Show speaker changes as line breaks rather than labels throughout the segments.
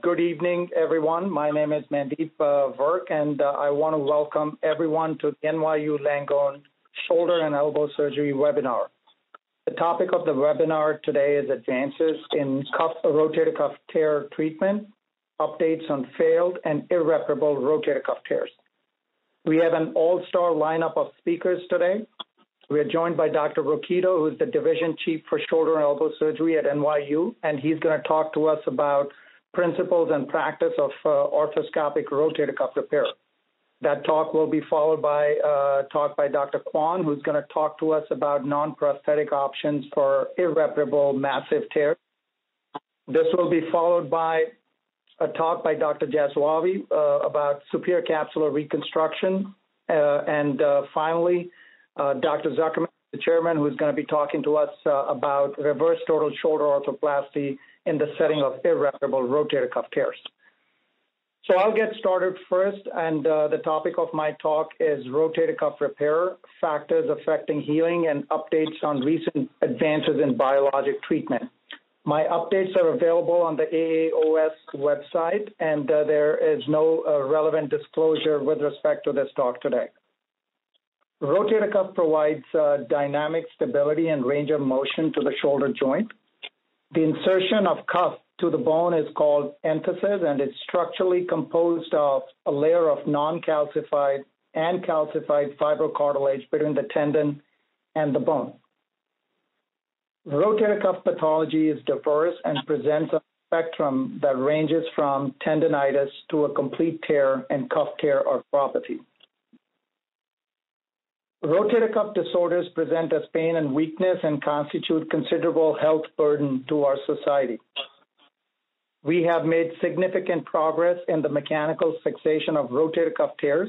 Good evening, everyone. My name is Mandeep uh, Virk, and uh, I want to welcome everyone to the NYU Langone Shoulder and Elbow Surgery webinar. The topic of the webinar today is advances in cuff, rotator cuff tear treatment, updates on failed and irreparable rotator cuff tears. We have an all-star lineup of speakers today. We are joined by Dr. Rokito, who's the division chief for shoulder and elbow surgery at NYU, and he's going to talk to us about principles and practice of uh, arthroscopic rotator cuff repair. That talk will be followed by a uh, talk by Dr. Kwon, who's going to talk to us about non-prosthetic options for irreparable massive tears. This will be followed by a talk by Dr. Jazrawi uh, about superior capsular reconstruction. Uh, and uh, finally, uh, Dr. Zuckerman, the chairman, who's going to be talking to us uh, about reverse total shoulder arthroplasty in the setting of irreparable rotator cuff tears. So I'll get started first, and uh, the topic of my talk is rotator cuff repair, factors affecting healing, and updates on recent advances in biologic treatment. My updates are available on the AAOS website, and uh, there is no uh, relevant disclosure with respect to this talk today. Rotator cuff provides uh, dynamic stability and range of motion to the shoulder joint. The insertion of cuff to the bone is called enthesis, and it's structurally composed of a layer of non-calcified and calcified fibrocartilage between the tendon and the bone. Rotator cuff pathology is diverse and presents a spectrum that ranges from tendonitis to a complete tear and cuff tear arthropathy. Rotator cuff disorders present as pain and weakness and constitute considerable health burden to our society. We have made significant progress in the mechanical fixation of rotator cuff tears.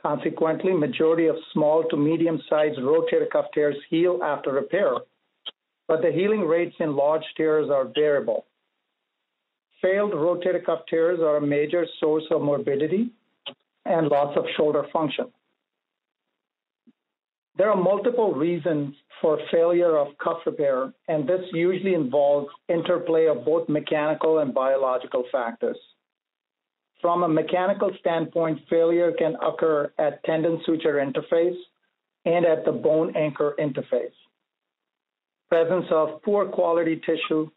Consequently, majority of small to medium-sized rotator cuff tears heal after repair, but the healing rates in large tears are variable. Failed rotator cuff tears are a major source of morbidity and loss of shoulder function. There are multiple reasons for failure of cuff repair, and this usually involves interplay of both mechanical and biological factors. From a mechanical standpoint, failure can occur at tendon suture interface and at the bone anchor interface. Presence of poor quality tissue,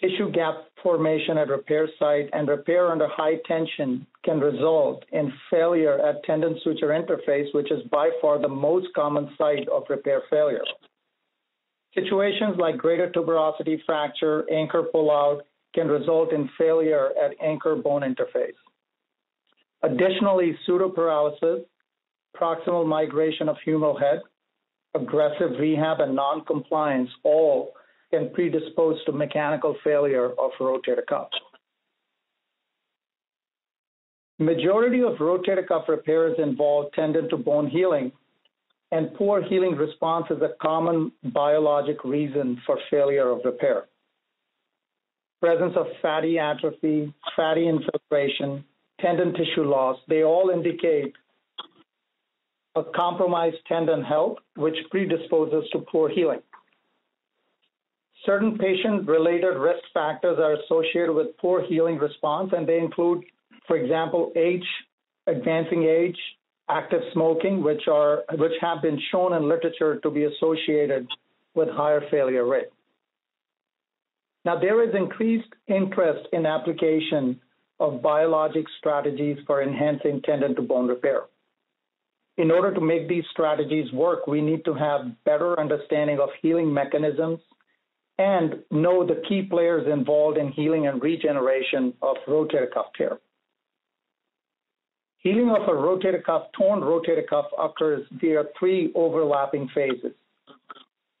tissue gap formation at repair site, and repair under high tension can result in failure at tendon suture interface, which is by far the most common site of repair failure. Situations like greater tuberosity fracture, anchor pullout can result in failure at anchor bone interface. Additionally, pseudoparalysis, proximal migration of humeral head, aggressive rehab, and noncompliance all can predispose to mechanical failure of rotator cuff. Majority of rotator cuff repairs involve tendon to bone healing, and poor healing response is a common biologic reason for failure of repair. Presence of fatty atrophy, fatty infiltration, tendon tissue loss, they all indicate a compromised tendon health, which predisposes to poor healing. Certain patient-related risk factors are associated with poor healing response, and they include for example, age, advancing age, active smoking, which are which have been shown in literature to be associated with higher failure rate. Now there is increased interest in application of biologic strategies for enhancing tendon to bone repair. In order to make these strategies work, we need to have better understanding of healing mechanisms and know the key players involved in healing and regeneration of rotator cuff tear. Healing of a rotator cuff, torn rotator cuff occurs via three overlapping phases.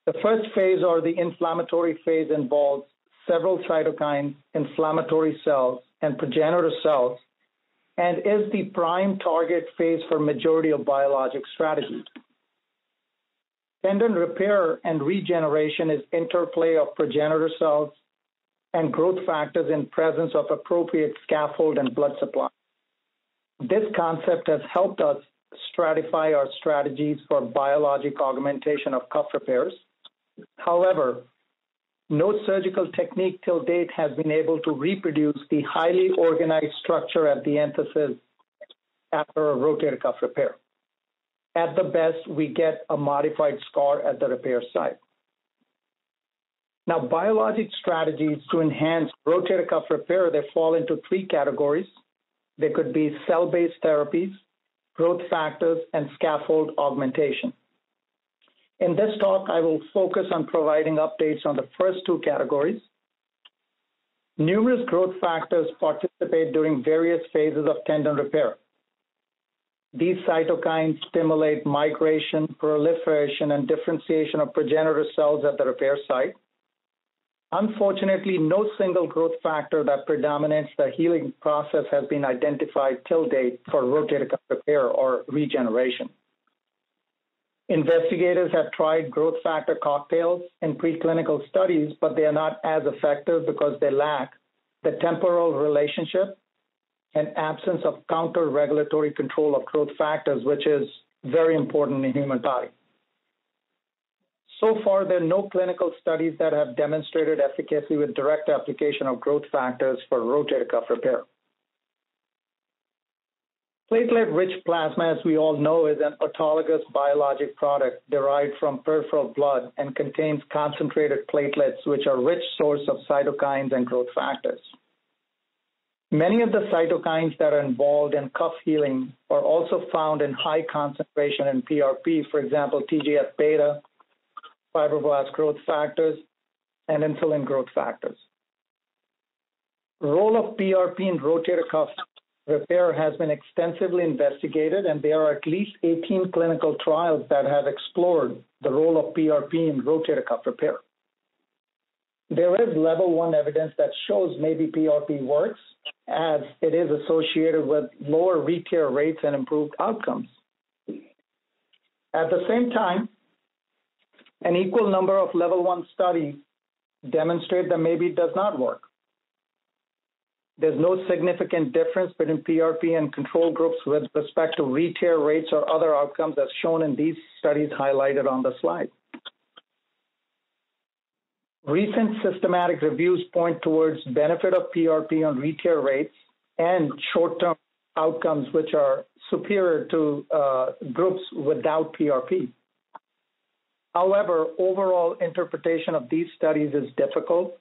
The first phase or the inflammatory phase involves several cytokines, inflammatory cells, and progenitor cells, and is the prime target phase for majority of biologic strategies. Tendon repair and regeneration is interplay of progenitor cells and growth factors in presence of appropriate scaffold and blood supply. This concept has helped us stratify our strategies for biologic augmentation of cuff repairs. However, no surgical technique till date has been able to reproduce the highly organized structure at the enthesis after a rotator cuff repair. At the best, we get a modified scar at the repair site. Now, biologic strategies to enhance rotator cuff repair, they fall into three categories. They could be cell-based therapies, growth factors, and scaffold augmentation. In this talk, I will focus on providing updates on the first two categories. Numerous growth factors participate during various phases of tendon repair. These cytokines stimulate migration, proliferation, and differentiation of progenitor cells at the repair site. Unfortunately, no single growth factor that predominates the healing process has been identified till date for rotator cuff repair or regeneration. Investigators have tried growth factor cocktails in preclinical studies, but they are not as effective because they lack the temporal relationship and absence of counter-regulatory control of growth factors, which is very important in human body. So far, there are no clinical studies that have demonstrated efficacy with direct application of growth factors for rotator cuff repair. Platelet-rich plasma, as we all know, is an autologous biologic product derived from peripheral blood and contains concentrated platelets, which are rich source of cytokines and growth factors. Many of the cytokines that are involved in cuff healing are also found in high concentration in PRP, for example, TGF-beta, fibroblast growth factors, and insulin growth factors. Role of PRP in rotator cuff repair has been extensively investigated, and there are at least 18 clinical trials that have explored the role of PRP in rotator cuff repair. There is level one evidence that shows maybe PRP works as it is associated with lower re-tear rates and improved outcomes. At the same time, an equal number of level one studies demonstrate that maybe it does not work. There's no significant difference between PRP and control groups with respect to re-tear rates or other outcomes as shown in these studies highlighted on the slide. Recent systematic reviews point towards benefit of PRP on re-tear rates and short-term outcomes, which are superior to uh, groups without PRP. However, overall interpretation of these studies is difficult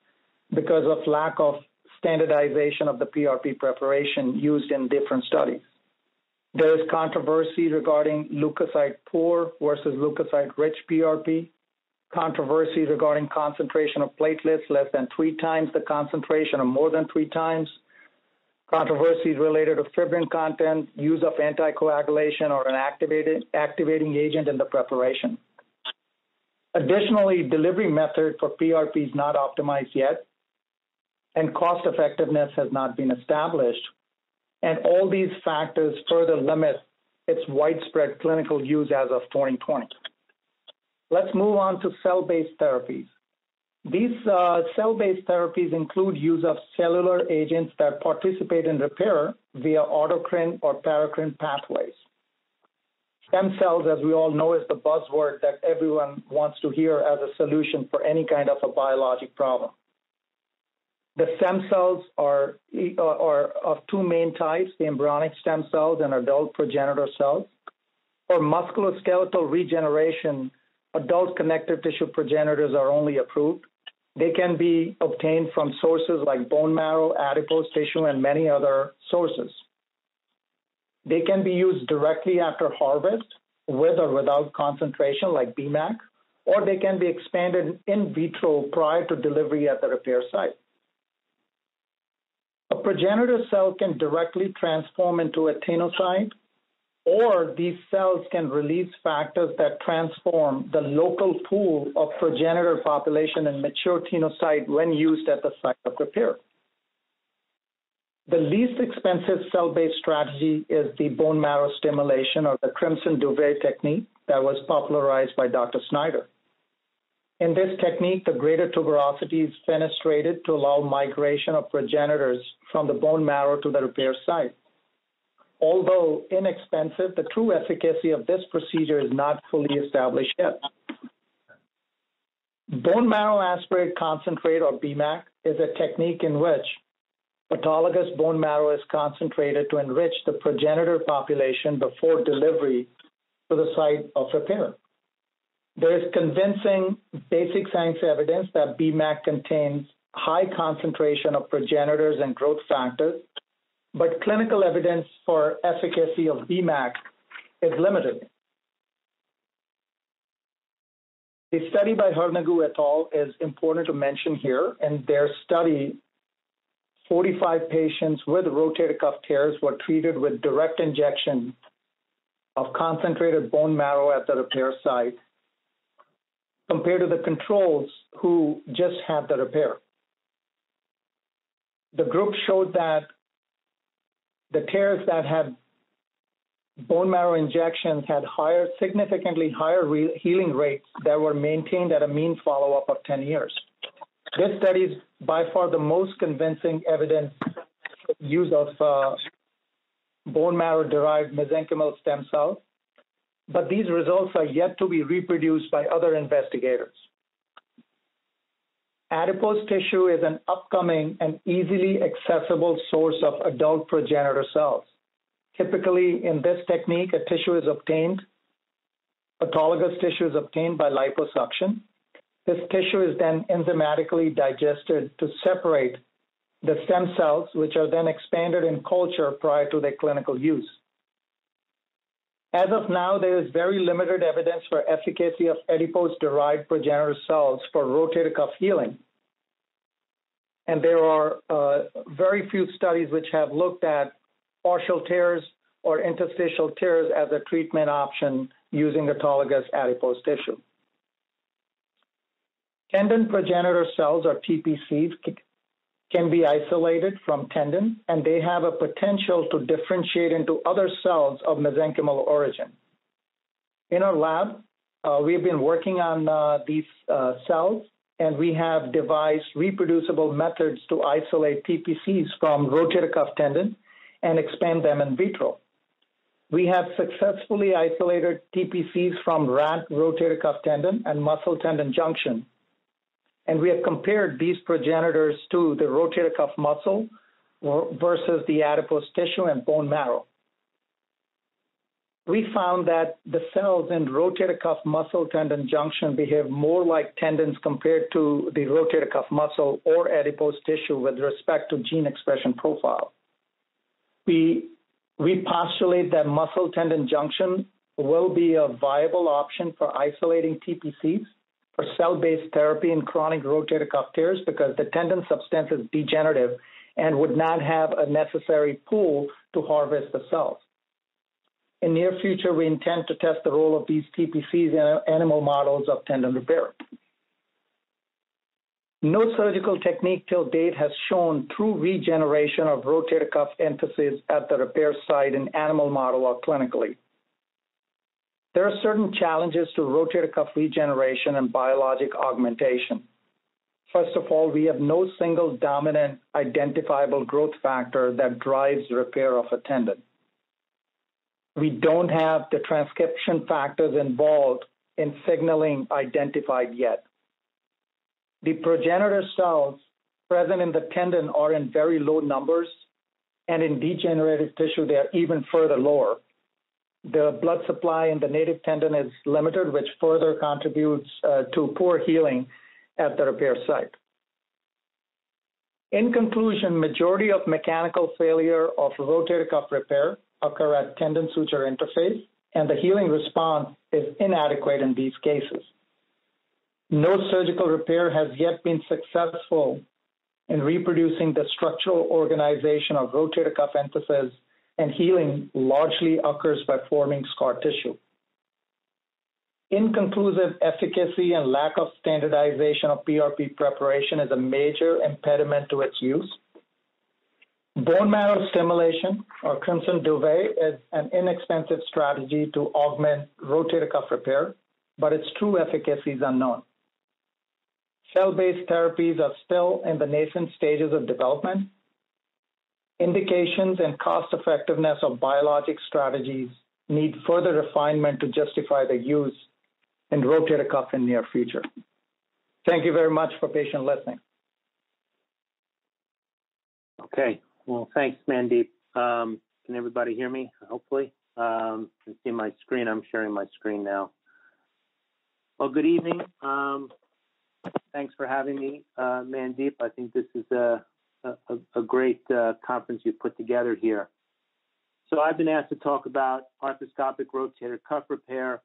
because of lack of standardization of the PRP preparation used in different studies. There is controversy regarding leukocyte poor versus leukocyte rich PRP, controversy regarding concentration of platelets less than three times the concentration or more than three times, controversies related to fibrin content, use of anticoagulation or an activating agent in the preparation. Additionally, delivery method for PRP is not optimized yet, and cost effectiveness has not been established. And all these factors further limit its widespread clinical use as of 2020. Let's move on to cell-based therapies. These uh, cell-based therapies include use of cellular agents that participate in repair via autocrine or paracrine pathways. Stem cells, as we all know, is the buzzword that everyone wants to hear as a solution for any kind of a biologic problem. The stem cells are, are of two main types, the embryonic stem cells and adult progenitor cells. For musculoskeletal regeneration, adult connective tissue progenitors are only approved. They can be obtained from sources like bone marrow, adipose tissue, and many other sources. They can be used directly after harvest with or without concentration like BMAC, or they can be expanded in vitro prior to delivery at the repair site. A progenitor cell can directly transform into a tenocyte, or these cells can release factors that transform the local pool of progenitor population and mature tenocyte when used at the site of repair. The least expensive cell-based strategy is the bone marrow stimulation or the Crimson Duvet technique that was popularized by Dr. Snyder. In this technique, the greater tuberosity is fenestrated to allow migration of progenitors from the bone marrow to the repair site. Although inexpensive, the true efficacy of this procedure is not fully established yet. Bone marrow aspirate concentrate, or BMAC, is a technique in which autologous bone marrow is concentrated to enrich the progenitor population before delivery to the site of repair. There is convincing basic science evidence that BMAC contains high concentration of progenitors and growth factors, but clinical evidence for efficacy of BMAC is limited. The study by Hernigou et al. is important to mention here. In their study, 45 patients with rotator cuff tears were treated with direct injection of concentrated bone marrow at the repair site compared to the controls who just had the repair. The group showed that the tears that had bone marrow injections had higher, significantly higher healing rates that were maintained at a mean follow-up of 10 years. This study is by far the most convincing evidence use of uh, bone marrow-derived mesenchymal stem cells, but these results are yet to be reproduced by other investigators. Adipose tissue is an upcoming and easily accessible source of adult progenitor cells. Typically, in this technique, a tissue is obtained, autologous tissue is obtained by liposuction. This tissue is then enzymatically digested to separate the stem cells, which are then expanded in culture prior to their clinical use. As of now, there is very limited evidence for efficacy of adipose-derived progenitor cells for rotator cuff healing. And there are uh, very few studies which have looked at partial tears or interstitial tears as a treatment option using autologous adipose tissue. Tendon progenitor cells, or TPCs, can be isolated from tendon, and they have a potential to differentiate into other cells of mesenchymal origin. In our lab, uh, we've been working on uh, these uh, cells, and we have devised reproducible methods to isolate TPCs from rotator cuff tendon and expand them in vitro. We have successfully isolated TPCs from rat rotator cuff tendon and muscle tendon junction and we have compared these progenitors to the rotator cuff muscle versus the adipose tissue and bone marrow. We found that the cells in rotator cuff muscle tendon junction behave more like tendons compared to the rotator cuff muscle or adipose tissue with respect to gene expression profile. We, we postulate that muscle tendon junction will be a viable option for isolating TPCs for cell-based therapy in chronic rotator cuff tears because the tendon substance is degenerative and would not have a necessary pool to harvest the cells. In near future, we intend to test the role of these TPCs in animal models of tendon repair. No surgical technique till date has shown true regeneration of rotator cuff enthesis at the repair site in animal model or clinically. There are certain challenges to rotator cuff regeneration and biologic augmentation. First of all, we have no single dominant identifiable growth factor that drives repair of a tendon. We don't have the transcription factors involved in signaling identified yet. The progenitor cells present in the tendon are in very low numbers, and in degenerative tissue, they are even further lower the blood supply in the native tendon is limited, which further contributes uh, to poor healing at the repair site. In conclusion, majority of mechanical failure of rotator cuff repair occur at tendon suture interface, and the healing response is inadequate in these cases. No surgical repair has yet been successful in reproducing the structural organization of rotator cuff enthesis and healing largely occurs by forming scar tissue. Inconclusive efficacy and lack of standardization of PRP preparation is a major impediment to its use. Bone marrow stimulation, or crimson duvet, is an inexpensive strategy to augment rotator cuff repair, but its true efficacy is unknown. Cell based therapies are still in the nascent stages of development, indications and cost effectiveness of biologic strategies need further refinement to justify the use in rotator cuff in near future. Thank you very much for patient listening.
Okay. Well, thanks, Mandeep. Um, can everybody hear me? Hopefully. Um, you see my screen. I'm sharing my screen now. Well, good evening. Um, thanks for having me, uh, Mandeep. I think this is a, a, a great uh, conference you've put together here. So I've been asked to talk about arthroscopic rotator cuff repair,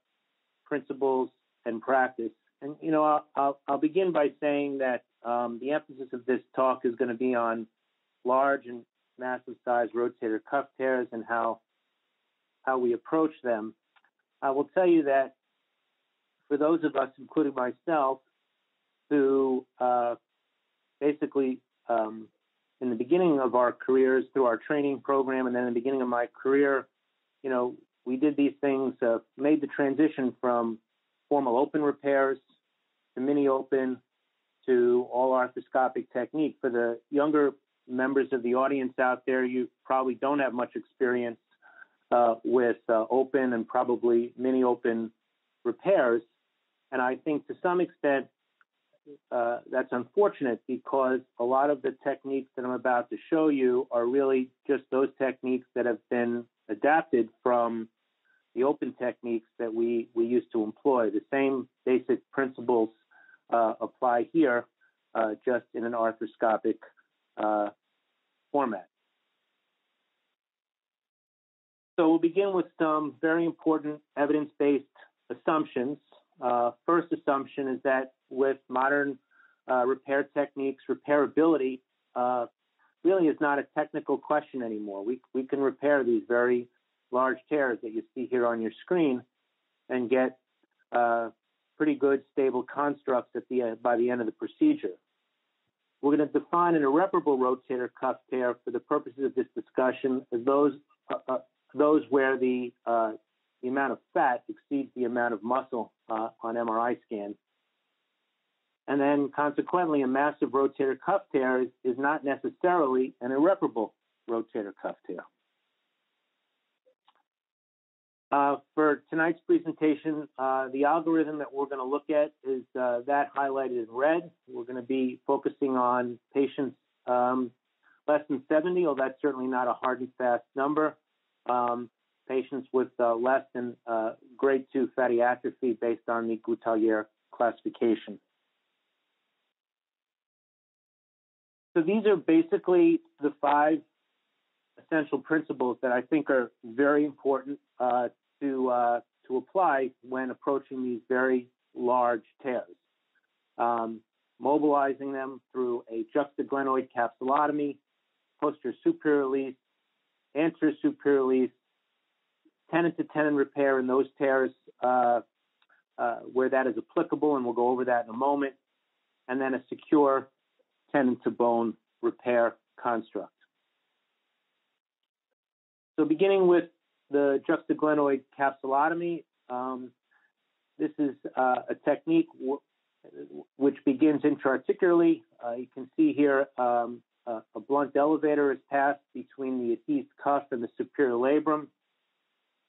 principles, and practice. And, you know, I'll, I'll, I'll begin by saying that um, the emphasis of this talk is going to be on large and massive size rotator cuff tears and how how we approach them. I will tell you that for those of us, including myself, who uh, basically um, in the beginning of our careers through our training program, and then in the beginning of my career, you know, we did these things, uh, made the transition from formal open repairs to mini open to all arthroscopic technique. For the younger members of the audience out there, you probably don't have much experience uh, with uh, open and probably mini open repairs. And I think to some extent, uh, that's unfortunate because a lot of the techniques that I'm about to show you are really just those techniques that have been adapted from the open techniques that we, we used to employ. The same basic principles uh, apply here, uh, just in an arthroscopic uh, format. So we'll begin with some very important evidence-based assumptions. Uh, first assumption is that with modern uh, repair techniques, repairability uh, really is not a technical question anymore. We, we can repair these very large tears that you see here on your screen and get uh, pretty good stable constructs at the, by the end of the procedure. We're going to define an irreparable rotator cuff tear for the purposes of this discussion as those uh, uh, those where the uh, the amount of fat exceeds the amount of muscle uh, on MRI scans. And then consequently, a massive rotator cuff tear is, is not necessarily an irreparable rotator cuff tear. Uh, for tonight's presentation, uh, the algorithm that we're going to look at is uh, that highlighted in red. We're going to be focusing on patients um, less than 70, although that's certainly not a hard and fast number. Um, patients with uh, less than uh, grade 2 fatty atrophy based on the Goutallier classification. So these are basically the five essential principles that I think are very important uh, to uh, to apply when approaching these very large tears. Um, mobilizing them through a juxtaglenoid capsulotomy, posterior superior release, anterior superior release, tenon to tenon repair in those tears uh, uh, where that is applicable, and we'll go over that in a moment, and then a secure tenon to bone repair construct. So beginning with the juxtaglenoid capsulotomy, um, this is uh, a technique which begins intra-articularly. Uh, you can see here um, a, a blunt elevator is passed between the adhesed cuff and the superior labrum.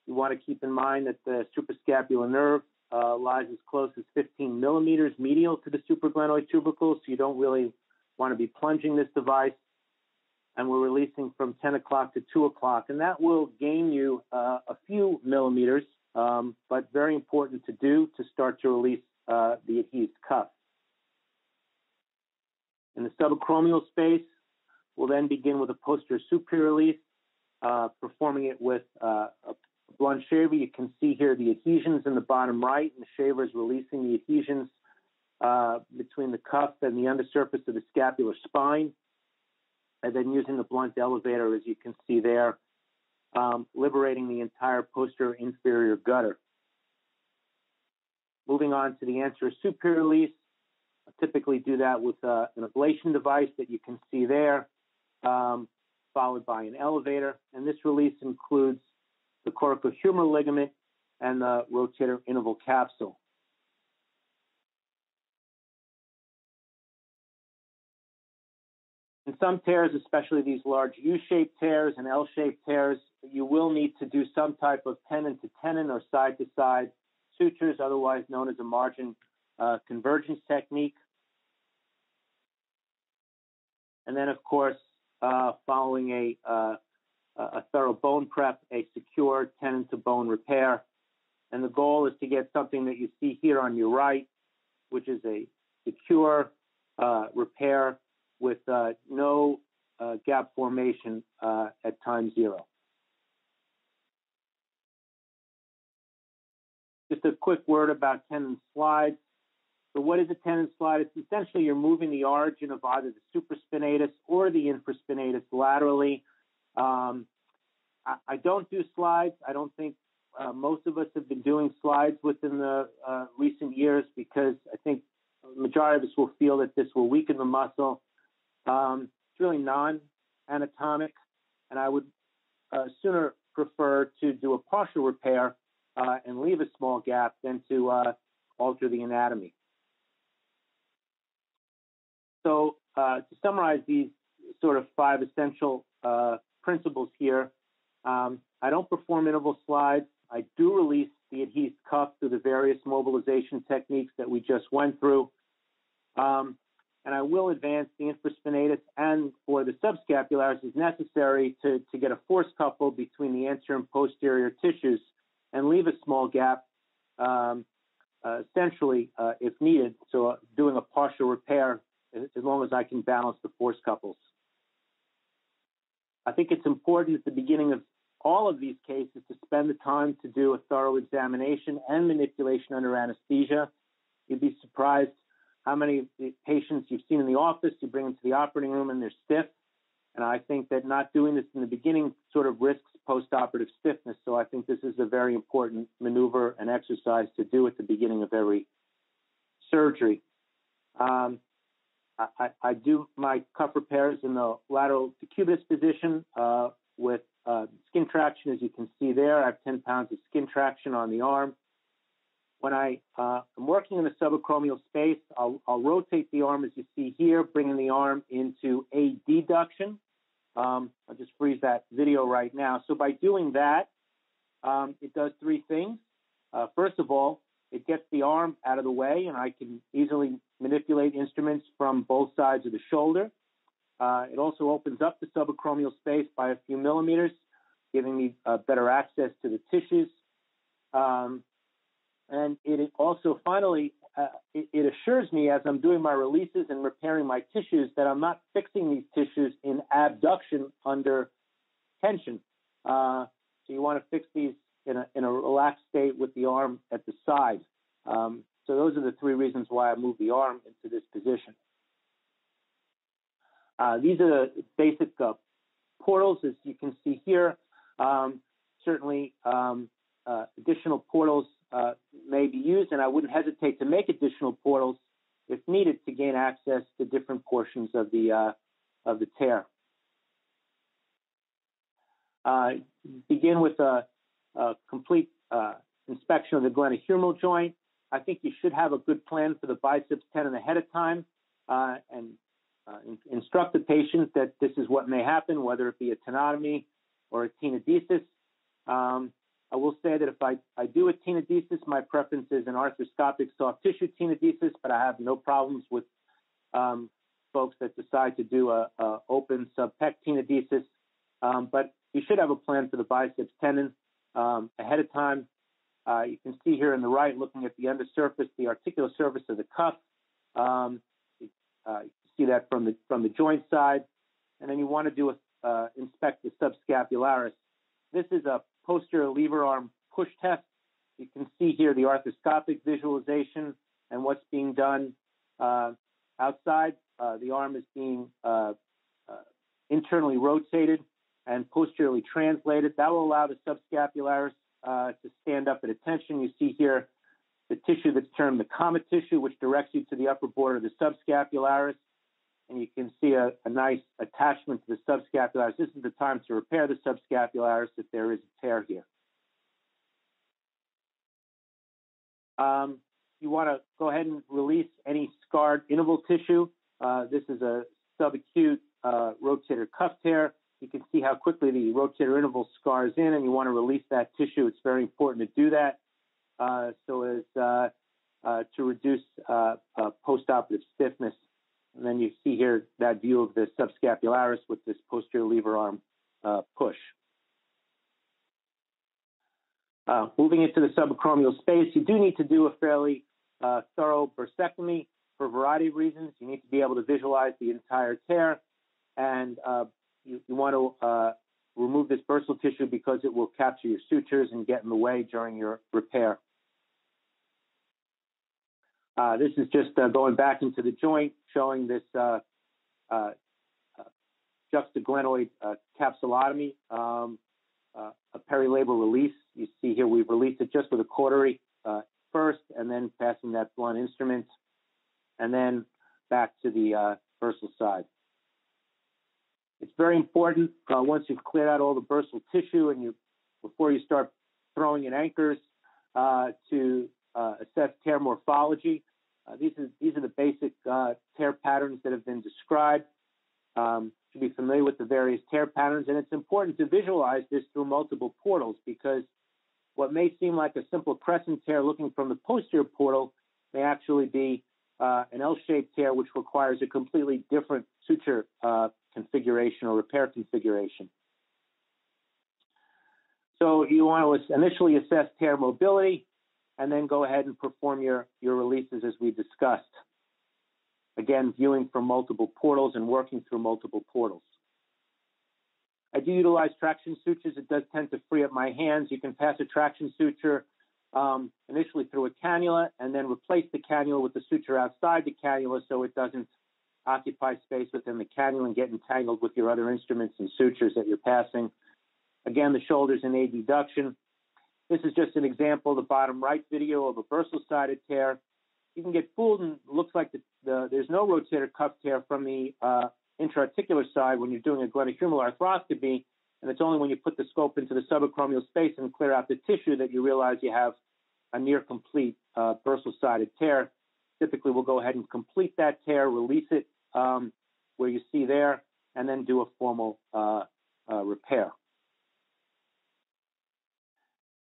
You want to keep in mind that the suprascapular nerve uh, lies as close as 15 millimeters medial to the supraglenoid tubercle, so you don't really want to be plunging this device and we're releasing from 10 o'clock to 2 o'clock. And that will gain you uh, a few millimeters, um, but very important to do to start to release uh, the adhesed cuff. In the subacromial space, we'll then begin with a posterior superior release, uh, performing it with uh, a blunt shaver. You can see here the adhesions in the bottom right, and the shaver is releasing the adhesions uh, between the cuff and the undersurface of the scapular spine and then using the blunt elevator, as you can see there, um, liberating the entire posterior inferior gutter. Moving on to the anterior superior release, I typically do that with uh, an ablation device that you can see there, um, followed by an elevator. And this release includes the coracohumeral ligament and the rotator interval capsule. In some tears, especially these large U-shaped tears and L-shaped tears, you will need to do some type of tenon to tenon or side to side sutures, otherwise known as a margin uh, convergence technique. and then, of course, uh, following a, uh, a thorough bone prep, a secure tendon to bone repair. And the goal is to get something that you see here on your right, which is a secure uh, repair with uh, no uh, gap formation uh, at time zero. Just a quick word about tendon slides. So what is a tendon slide? It's essentially you're moving the origin of either the supraspinatus or the infraspinatus laterally. Um, I, I, don't do slides. I don't think uh, most of us have been doing slides within the uh, recent years because I think the majority of us will feel that this will weaken the muscle. Um, it's really non-anatomic, and I would uh, sooner prefer to do a partial repair uh, and leave a small gap than to uh, alter the anatomy. So uh, to summarize these sort of five essential uh, principles here, um, I don't perform interval slides. I do release the adhesed cuff through the various mobilization techniques that we just went through. Um, and I will advance the infraspinatus and or the subscapularis as necessary to, to get a force couple between the anterior and posterior tissues and leave a small gap um, uh, centrally uh, if needed. So uh, doing a partial repair as long as I can balance the force couples. I think it's important at the beginning of all of these cases to spend the time to do a thorough examination and manipulation under anesthesia. You'd be surprised how many patients you've seen in the office, you bring them to the operating room and they're stiff. And I think that not doing this in the beginning sort of risks postoperative stiffness. So I think this is a very important maneuver and exercise to do at the beginning of every surgery. Um, I, I, do my cuff repairs in the lateral decubitus position uh, with uh, skin traction, as you can see there. I have 10 pounds of skin traction on the arm. When I uh, am working in the subacromial space, I'll, I'll, rotate the arm as you see here, bringing the arm into a deduction. Um, I'll just freeze that video right now. So by doing that, um, it does three things. Uh, first of all, it gets the arm out of the way, and I can easily manipulate instruments from both sides of the shoulder. Uh, it also opens up the subacromial space by a few millimeters, giving me uh, better access to the tissues. Um, and it also finally, uh, it, it, assures me as I'm doing my releases and repairing my tissues that I'm not fixing these tissues in abduction under tension. Uh, so you want to fix these in a, in a relaxed state with the arm at the side. Um, so those are the three reasons why I move the arm into this position. Uh, these are the basic uh, portals, as you can see here. Um, certainly, um, uh, additional portals uh, may be used, and I wouldn't hesitate to make additional portals if needed to gain access to different portions of the uh, of the tear. Uh, begin with a, a complete inspection of the glenohumeral joint. I think you should have a good plan for the biceps tendon ahead of time uh, and uh, in, instruct the patient that this is what may happen, whether it be a tenotomy or a tenodesis. Um, I will say that if I, I do a tenodesis, my preference is an arthroscopic soft tissue tenodesis, but I have no problems with um, folks that decide to do a, a open subpec tenodesis. Um, but you should have a plan for the biceps tendon um, ahead of time. Uh, you can see here on the right, looking at the undersurface, the articular surface of the cuff. Um, uh, you see that from the from the joint side, and then you want to do a uh, inspect the subscapularis. This is a posterior lever arm push test. You can see here the arthroscopic visualization and what's being done uh, outside. Uh, the arm is being uh, internally rotated and posteriorly translated. That will allow the subscapularis uh, to stand up at attention. You see here the tissue that's termed the comet tissue, which directs you to the upper border of the subscapularis. And you can see a, a nice attachment to the subscapularis. This is the time to repair the subscapularis if there is a tear here. Um, you want to go ahead and release any scarred interval tissue. Uh, this is a subacute uh, rotator cuff tear you can see how quickly the rotator interval scars in, and you want to release that tissue. It's very important to do that uh, so as uh, uh, to reduce uh, postoperative stiffness. And then you see here that view of the subscapularis with this posterior lever arm uh, push. Uh, moving into the subacromial space, you do need to do a fairly uh, thorough bursectomy for a variety of reasons. You need to be able to visualize the entire tear, and uh, you, you, want to uh, remove this bursal tissue because it will capture your sutures and get in the way during your repair. Uh, this is just uh, going back into the joint, showing this uh, juxtaglenoid capsulotomy, um, a perilabral release. You see here we've released it just with a cautery first, and then passing that blunt instrument, and then back to the bursal side. It's very important uh, once you've cleared out all the bursal tissue and you, before you start throwing in anchors, uh, to uh, assess tear morphology. Uh, these, are, these are the basic uh, tear patterns that have been described. Um, be familiar with the various tear patterns, and it's important to visualize this through multiple portals because what may seem like a simple crescent tear looking from the posterior portal may actually be uh, an L-shaped tear, which requires a completely different suture uh, configuration or repair configuration. So you want to initially assess tear mobility and then go ahead and perform your, your releases as we discussed. Again, viewing from multiple portals and working through multiple portals. I do utilize traction sutures. It does tend to free up my hands. You can pass a traction suture um, initially through a cannula and then replace the cannula with the suture outside the cannula so it doesn't occupy space within the cannula and get entangled with your other instruments and sutures that you're passing. Again, the shoulders in adduction. This is just an example, the bottom right video of a bursal-sided tear. You can get fooled and looks like the, the, there's no rotator cuff tear from the uh, intra-articular side when you're doing a glenohumeral arthroscopy, and it's only when you put the scope into the subacromial space and clear out the tissue that you realize you have a near complete uh, bursal-sided tear. Typically, we'll go ahead and complete that tear, release it um, where you see there, and then do a formal uh, uh, repair.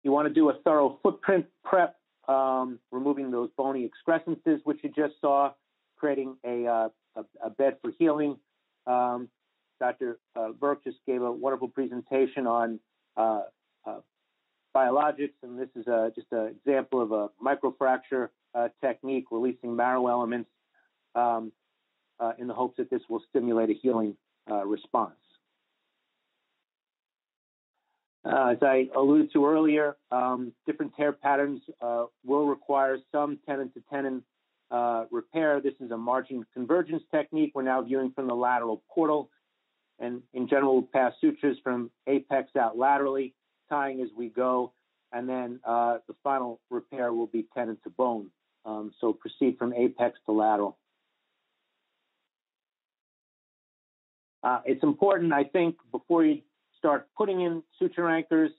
You want to do a thorough footprint prep, um, removing those bony excrescences, which you just saw, creating a, uh, a, a bed for healing. Um, Dr. Uh, Virk just gave a wonderful presentation on uh, uh, biologics, and this is a, just an example of a microfracture uh, technique, releasing marrow elements um, uh, in the hopes that this will stimulate a healing response. Uh, as I alluded to earlier, um, different tear patterns uh, will require some tenon to tenon uh, repair. This is a margin convergence technique. We're now viewing from the lateral portal. And in general, we'll pass sutures from apex out laterally, tying as we go. And then uh, the final repair will be tenon to bone. Um, so proceed from apex to lateral. Uh, it's important, I think, before you start putting in suture anchors,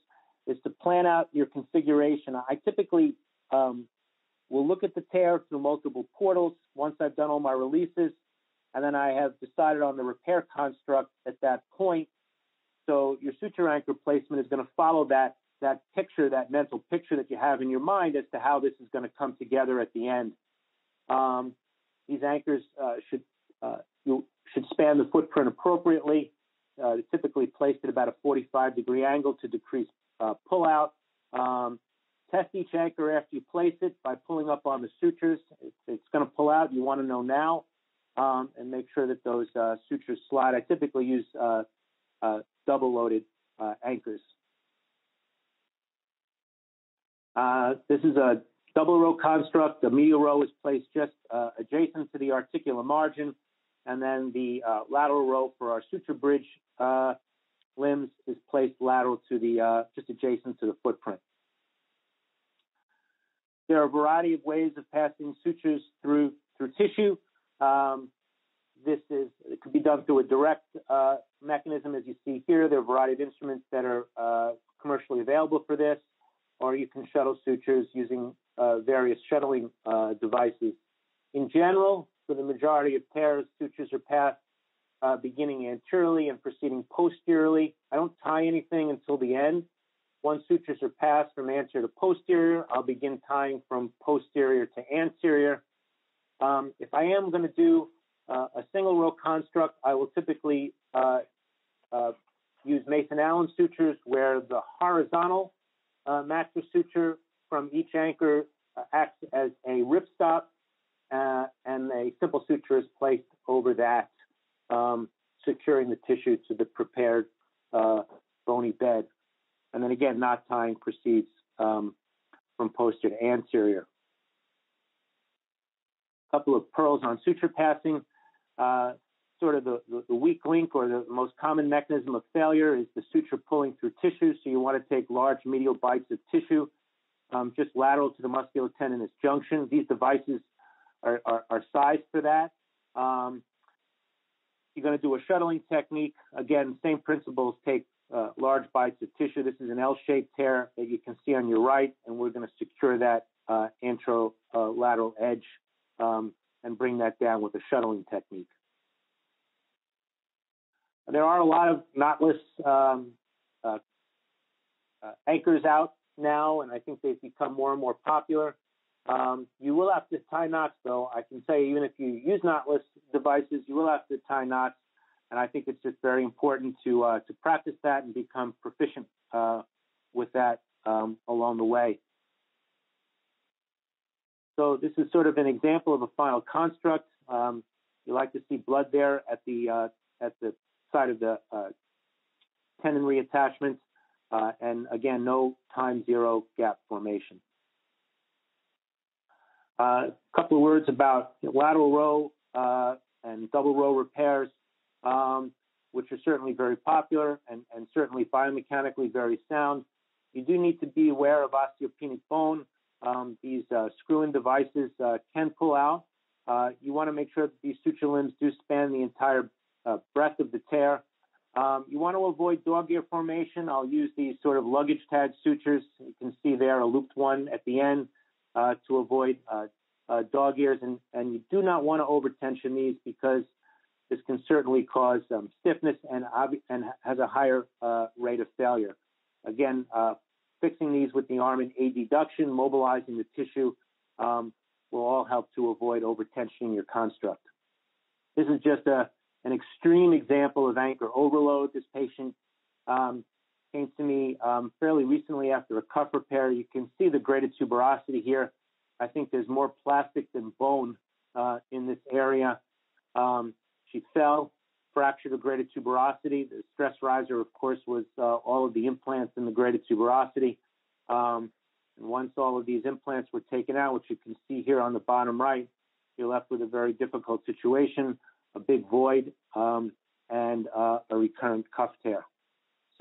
is to plan out your configuration. I typically um, will look at the tear through multiple portals once I've done all my releases, and then I have decided on the repair construct at that point. So your suture anchor placement is going to follow that that picture, that mental picture that you have in your mind as to how this is going to come together at the end. Um, these anchors uh, should uh, you should span the footprint appropriately. Uh, typically placed at about a 45 degree angle to decrease uh, pullout. Um, test each anchor after you place it by pulling up on the sutures. It's, it's going to pull out. You want to know now um, and make sure that those uh, sutures slide. I typically use uh, uh, double loaded uh, anchors. this is a double row construct. The medial row is placed just adjacent to the articular margin and then the uh, lateral row for our suture bridge uh, limbs is placed lateral to the uh, just adjacent to the footprint. There are a variety of ways of passing sutures through through tissue. Um, this is it could be done through a direct uh, mechanism, as you see here. There are a variety of instruments that are uh, commercially available for this, or you can shuttle sutures using uh, various shuttling devices. In general, for the majority of pairs, sutures are passed uh, beginning anteriorly and proceeding posteriorly. I don't tie anything until the end. Once sutures are passed from anterior to posterior, I'll begin tying from posterior to anterior. Um, if I am going to do uh, a single row construct, I will typically uh, uh, use Mason Allen sutures where the horizontal uh, mattress suture from each anchor uh, acts as a ripstop uh, and a simple suture is placed over that, um, securing the tissue to the prepared bony bed. And then again, knot tying proceeds um, from posterior to anterior. A couple of pearls on suture passing. Uh, sort of the, the, the, weak link or the most common mechanism of failure is the suture pulling through tissue. So you want to take large medial bites of tissue um, just lateral to the musculotendinous junction. These devices are, are, sized for that. Um, you're going to do a shuttling technique. Again, same principles. Take uh, large bites of tissue. This is an L-shaped tear that you can see on your right, and we're going to secure that uh, anterolateral edge um, and bring that down with a shuttling technique. There are a lot of knotless um, uh, uh, anchors out now, and I think they've become more and more popular. Um, you will have to tie knots, though. I can say even if you use knotless devices, you will have to tie knots, and I think it's just very important to uh, to practice that and become proficient uh, with that um, along the way. So this is sort of an example of a final construct. Um, you like to see blood there at the uh, at the side of the uh, tendon reattachment, uh, and again, no time zero gap formation. A uh, couple of words about lateral row uh, and double row repairs, um, which are certainly very popular and, and certainly biomechanically very sound. You do need to be aware of osteopenic bone um, these uh, screw-in devices uh, can pull out. Uh, you want to make sure that these suture limbs do span the entire uh, breadth of the tear. Um, you want to avoid dog ear formation. I'll use these sort of luggage tag sutures. You can see there a looped one at the end uh, to avoid uh, dog ears, and, and, you do not want to overtension these because this can certainly cause um, stiffness and, and has a higher rate of failure. Again, fixing these with the arm in adduction, mobilizing the tissue um, will all help to avoid overtensioning your construct. This is just a, an extreme example of anchor overload. This patient um, came to me um, fairly recently after a cuff repair. You can see the greater tuberosity here. I think there's more plastic than bone uh, in this area. Um, she fell, fractured a greater tuberosity. The stress riser, of course, was uh, all of the implants in the greater tuberosity. Um, and once all of these implants were taken out, which you can see here on the bottom right, you're left with a very difficult situation, a big void, um, and uh, a recurrent cuff tear.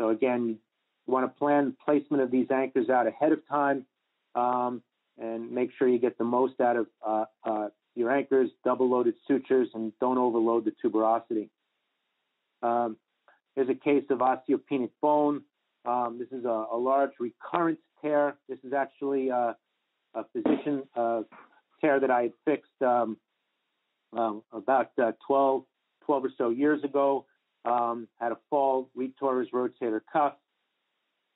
So again, you want to plan placement of these anchors out ahead of time um, and make sure you get the most out of uh, uh, your anchors, double loaded sutures, and don't overload the tuberosity. Um, there's a case of osteopenic bone. Um, this is a, a, large recurrent tear. This is actually a, a physician uh, tear that I had fixed um, um, about uh, 12, 12 or so years ago. Um, had a fall, retore his rotator cuff.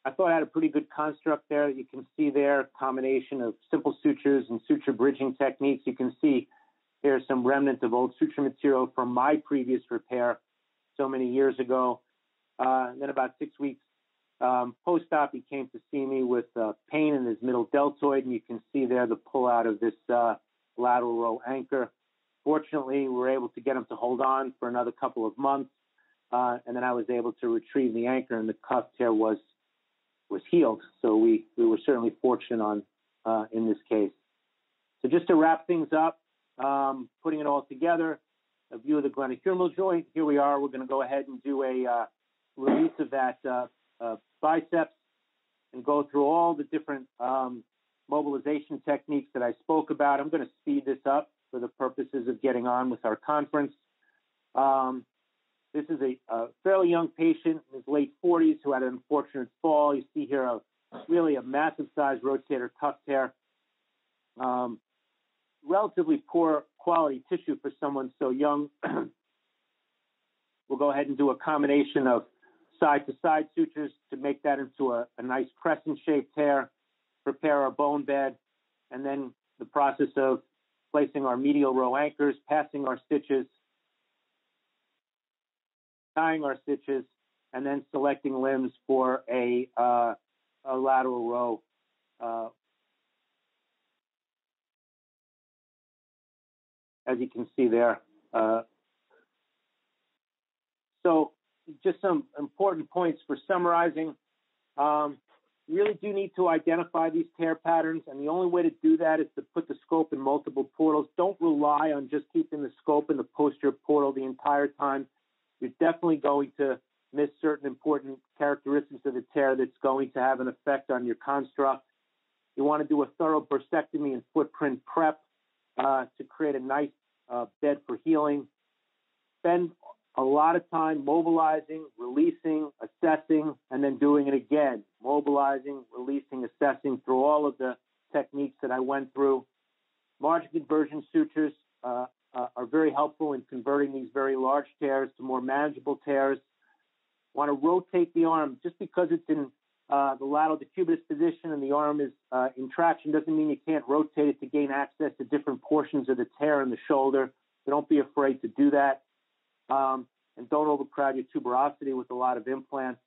I thought I had a pretty good construct there. You can see there combination of simple sutures and suture bridging techniques. You can see there's some remnant of old suture material from my previous repair so many years ago. Uh, then about six weeks um, post-op, he came to see me with uh, pain in his middle deltoid, and you can see there the pull out of this uh, lateral row anchor. Fortunately, we were able to get him to hold on for another couple of months, uh, and then I was able to retrieve the anchor, and the cuff tear was was healed. So we we were certainly fortunate on uh, in this case. So just to wrap things up, um, putting it all together, a view of the glenohumeral joint. Here we are. We're going to go ahead and do a uh, release of that uh, uh, biceps and go through all the different um, mobilization techniques that I spoke about. I'm going to speed this up for the purposes of getting on with our conference. Um, this is a, a, fairly young patient in his late 40s who had an unfortunate fall. You see here a really a massive size rotator cuff tear. Um, relatively poor quality tissue for someone so young. we'll go ahead and do a combination of side to side sutures to make that into a, a nice crescent shaped tear, prepare our bone bed, and then the process of placing our medial row anchors, passing our stitches, tying our stitches, and then selecting limbs for a, uh, a lateral row. Uh, as you can see there. Uh, so just some important points for summarizing. Um, really do need to identify these tear patterns, and the only way to do that is to put the scope in multiple portals. Don't rely on just keeping the scope in the posterior portal the entire time. You're definitely going to miss certain important characteristics of the tear that's going to have an effect on your construct. You want to do a thorough bursectomy and footprint prep uh, to create a nice uh, bed for healing. Spend a lot of time mobilizing, releasing, assessing, and then doing it again. Mobilizing, releasing, assessing through all of the techniques that I went through. Margin conversion sutures uh, uh, are very helpful in converting these very large tears to more manageable tears. Want to rotate the arm just because it's in uh, the lateral decubitus position and the arm is uh, in traction doesn't mean you can't rotate it to gain access to different portions of the tear in the shoulder. So don't be afraid to do that. Um, and don't overcrowd your tuberosity with a lot of implants,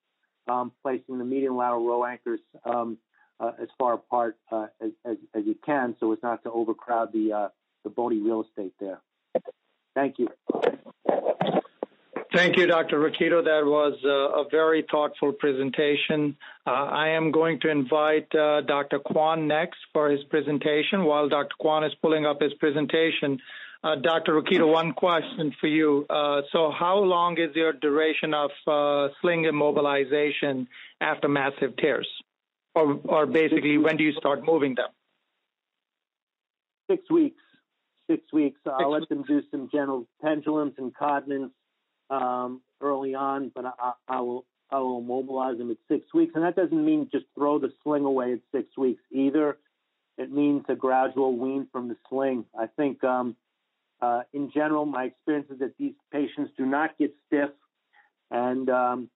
um, placing the median lateral row anchors um, uh, as far apart uh, as, as, as, you can so as not to overcrowd the, uh, the bony real estate there. Thank you.
Thank you, Dr. Rokito. That was uh, a very thoughtful presentation. Uh, I am going to invite uh, Dr. Kwon next for his presentation. While Dr. Kwon is pulling up his presentation, uh, Dr. Rokito, one question for you. Uh, so, how long is your duration of uh, sling immobilization after massive tears? Or, or basically, when do you start moving them?
Six weeks. Six weeks. Six I'll let them do some gentle pendulums and Codmans um, early on, but I, I, will I will mobilize them at six weeks, and that doesn't mean just throw the sling away at six weeks either. It means a gradual wean from the sling. I think, um, uh, in general, my experience is that these patients do not get stiff, and um,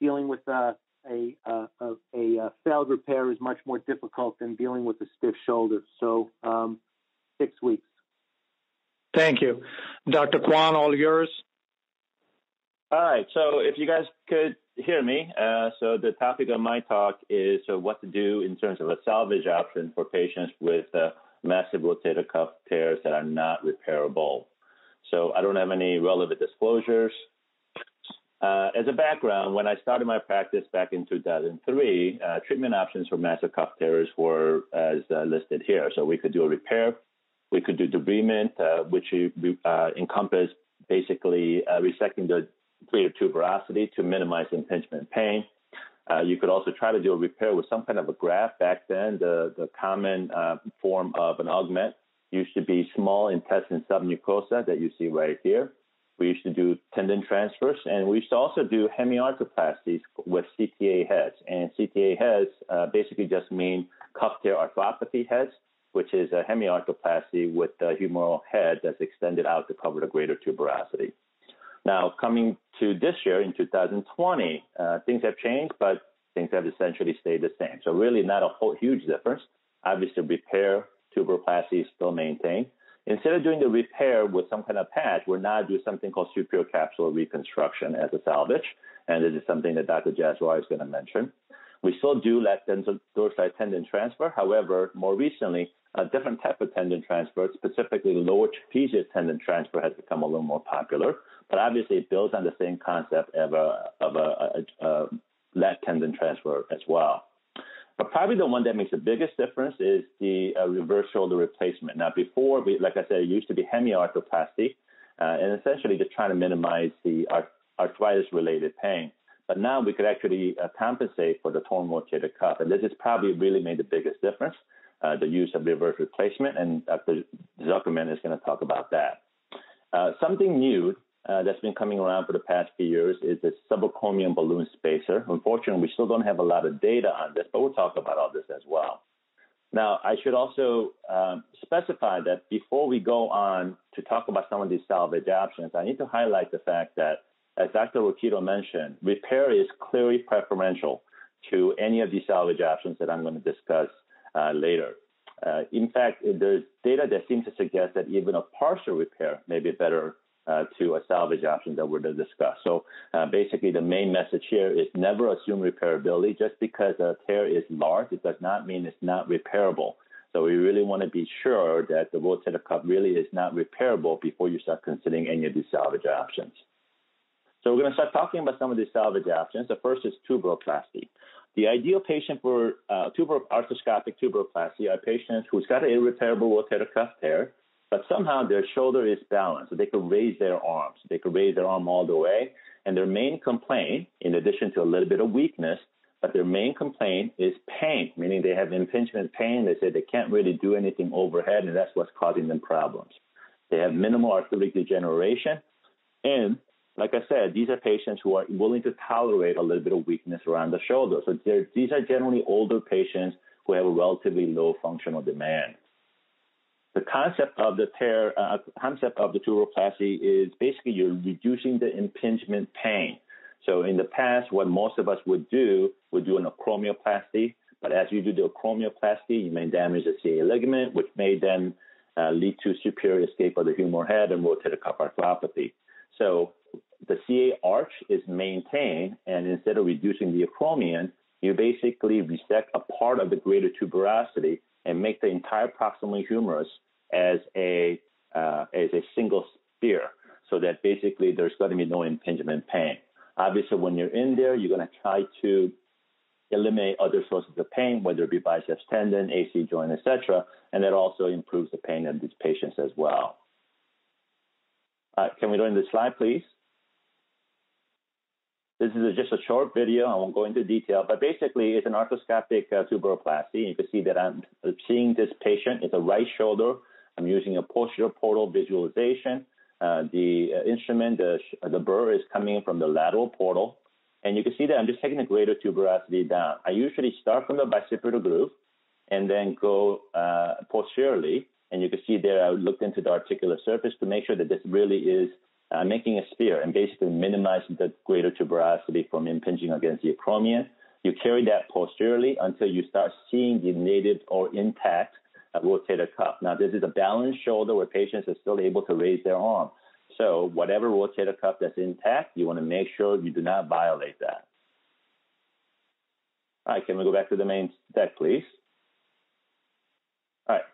dealing with a, a, a, a, failed repair is much more difficult than dealing with a stiff shoulder. So, um, six weeks.
Thank you. Dr. Kwon, all yours.
All right. So if you guys could hear me, uh, so the topic of my talk is uh, what to do in terms of a salvage option for patients with uh, massive rotator cuff tears that are not repairable. So I don't have any relevant disclosures. Uh, as a background, when I started my practice back in 2003, uh, treatment options for massive cuff tears were as listed here. So we could do a repair, we could do debridement, which encompass basically resecting the greater tuberosity to minimize impingement pain. Uh, you could also try to do a repair with some kind of a graft. Back then, the, the common uh, form of an augment used to be small intestine submucosa that you see right here. We used to do tendon transfers, and we used to also do hemiarthroplasties with CTA heads. And CTA heads uh, basically just mean cuff tear arthropathy heads, which is a hemiarthroplasty with the humeral head that's extended out to cover the greater tuberosity. Now, coming to this year in 2020, uh, things have changed, but things have essentially stayed the same. So really not a whole huge difference. Obviously, repair tuberoplasty is still maintained. Instead of doing the repair with some kind of patch, we're now doing something called superior capsular reconstruction as a salvage. And this is something that Dr. Jazrawi is going to mention. We still do lat dorsi tendon transfer. However, more recently, a different type of tendon transfer, specifically lower trapezius tendon transfer, has become a little more popular. But obviously, it builds on the same concept of a, of a, a, a lat tendon transfer as well. But probably the one that makes the biggest difference is the uh, reverse shoulder replacement. Now, before, we, like I said, it used to be hemiarthroplasty, uh, and essentially just trying to minimize the arthritis-related pain. But now we could actually uh, compensate for the torn rotator cuff, and this has probably really made the biggest difference. Uh, the use of reverse replacement, and Dr. Zuckerman is going to talk about that. Uh, something new uh, that's been coming around for the past few years is the subacromial balloon spacer. Unfortunately, we still don't have a lot of data on this, but we'll talk about all this as well. Now, I should also um, specify that before we go on to talk about some of these salvage options, I need to highlight the fact that, as Dr. Rokito mentioned, repair is clearly preferential to any of these salvage options that I'm going to discuss uh, later. Uh, in fact, there's data that seems to suggest that even a partial repair may be better uh, to a salvage option that we're going to discuss. So uh, basically, the main message here is never assume repairability. Just because a tear is large, it does not mean it's not repairable. So we really want to be sure that the rotator cuff really is not repairable before you start considering any of these salvage options. So we're going to start talking about some of these salvage options. The first is tuberoplasty. The ideal patient for uh, tuber- arthroscopic tuberoplasty are patients who's got an irreparable rotator cuff tear, but somehow their shoulder is balanced, so they could raise their arms. They could raise their arm all the way, and their main complaint, in addition to a little bit of weakness, but their main complaint is pain, meaning they have impingement pain. They say they can't really do anything overhead, and that's what's causing them problems. They have minimal arthritic degeneration, and like I said, these are patients who are willing to tolerate a little bit of weakness around the shoulder. So these are generally older patients who have a relatively low functional demand. The concept of the tear, uh, concept of the tuberoplasty is basically you're reducing the impingement pain. So in the past, what most of us would do would do an acromioplasty, but as you do the acromioplasty, you may damage the CA ligament, which may then uh, lead to superior escape of the humeral head and rotator cuff arthropathy. So the CA arch is maintained, and instead of reducing the acromion, you basically resect a part of the greater tuberosity and make the entire proximal humerus as a uh, as a single sphere, so that basically there's going to be no impingement pain. Obviously, when you're in there, you're going to try to eliminate other sources of pain, whether it be biceps tendon, AC joint, etc., and that also improves the pain of these patients as well. Uh, can we go into the slide, please? This is just a short video. I won't go into detail, but basically it's an arthroscopic uh, tuberoplasty. You can see that I'm seeing this patient. It's a right shoulder. I'm using a posterior portal visualization. Uh, the uh, instrument, the, the burr is coming from the lateral portal. And you can see that I'm just taking the greater tuberosity down. I usually start from the bicipital groove and then go uh, posteriorly. And you can see there I looked into the articular surface to make sure that this really is uh, making a sphere and basically minimizing the greater tuberosity from impinging against the acromion. You carry that posteriorly until you start seeing the native or intact uh, rotator cuff. Now, this is a balanced shoulder where patients are still able to raise their arm. So, whatever rotator cuff that's intact, you want to make sure you do not violate that. All right, can we go back to the main deck, please? All right.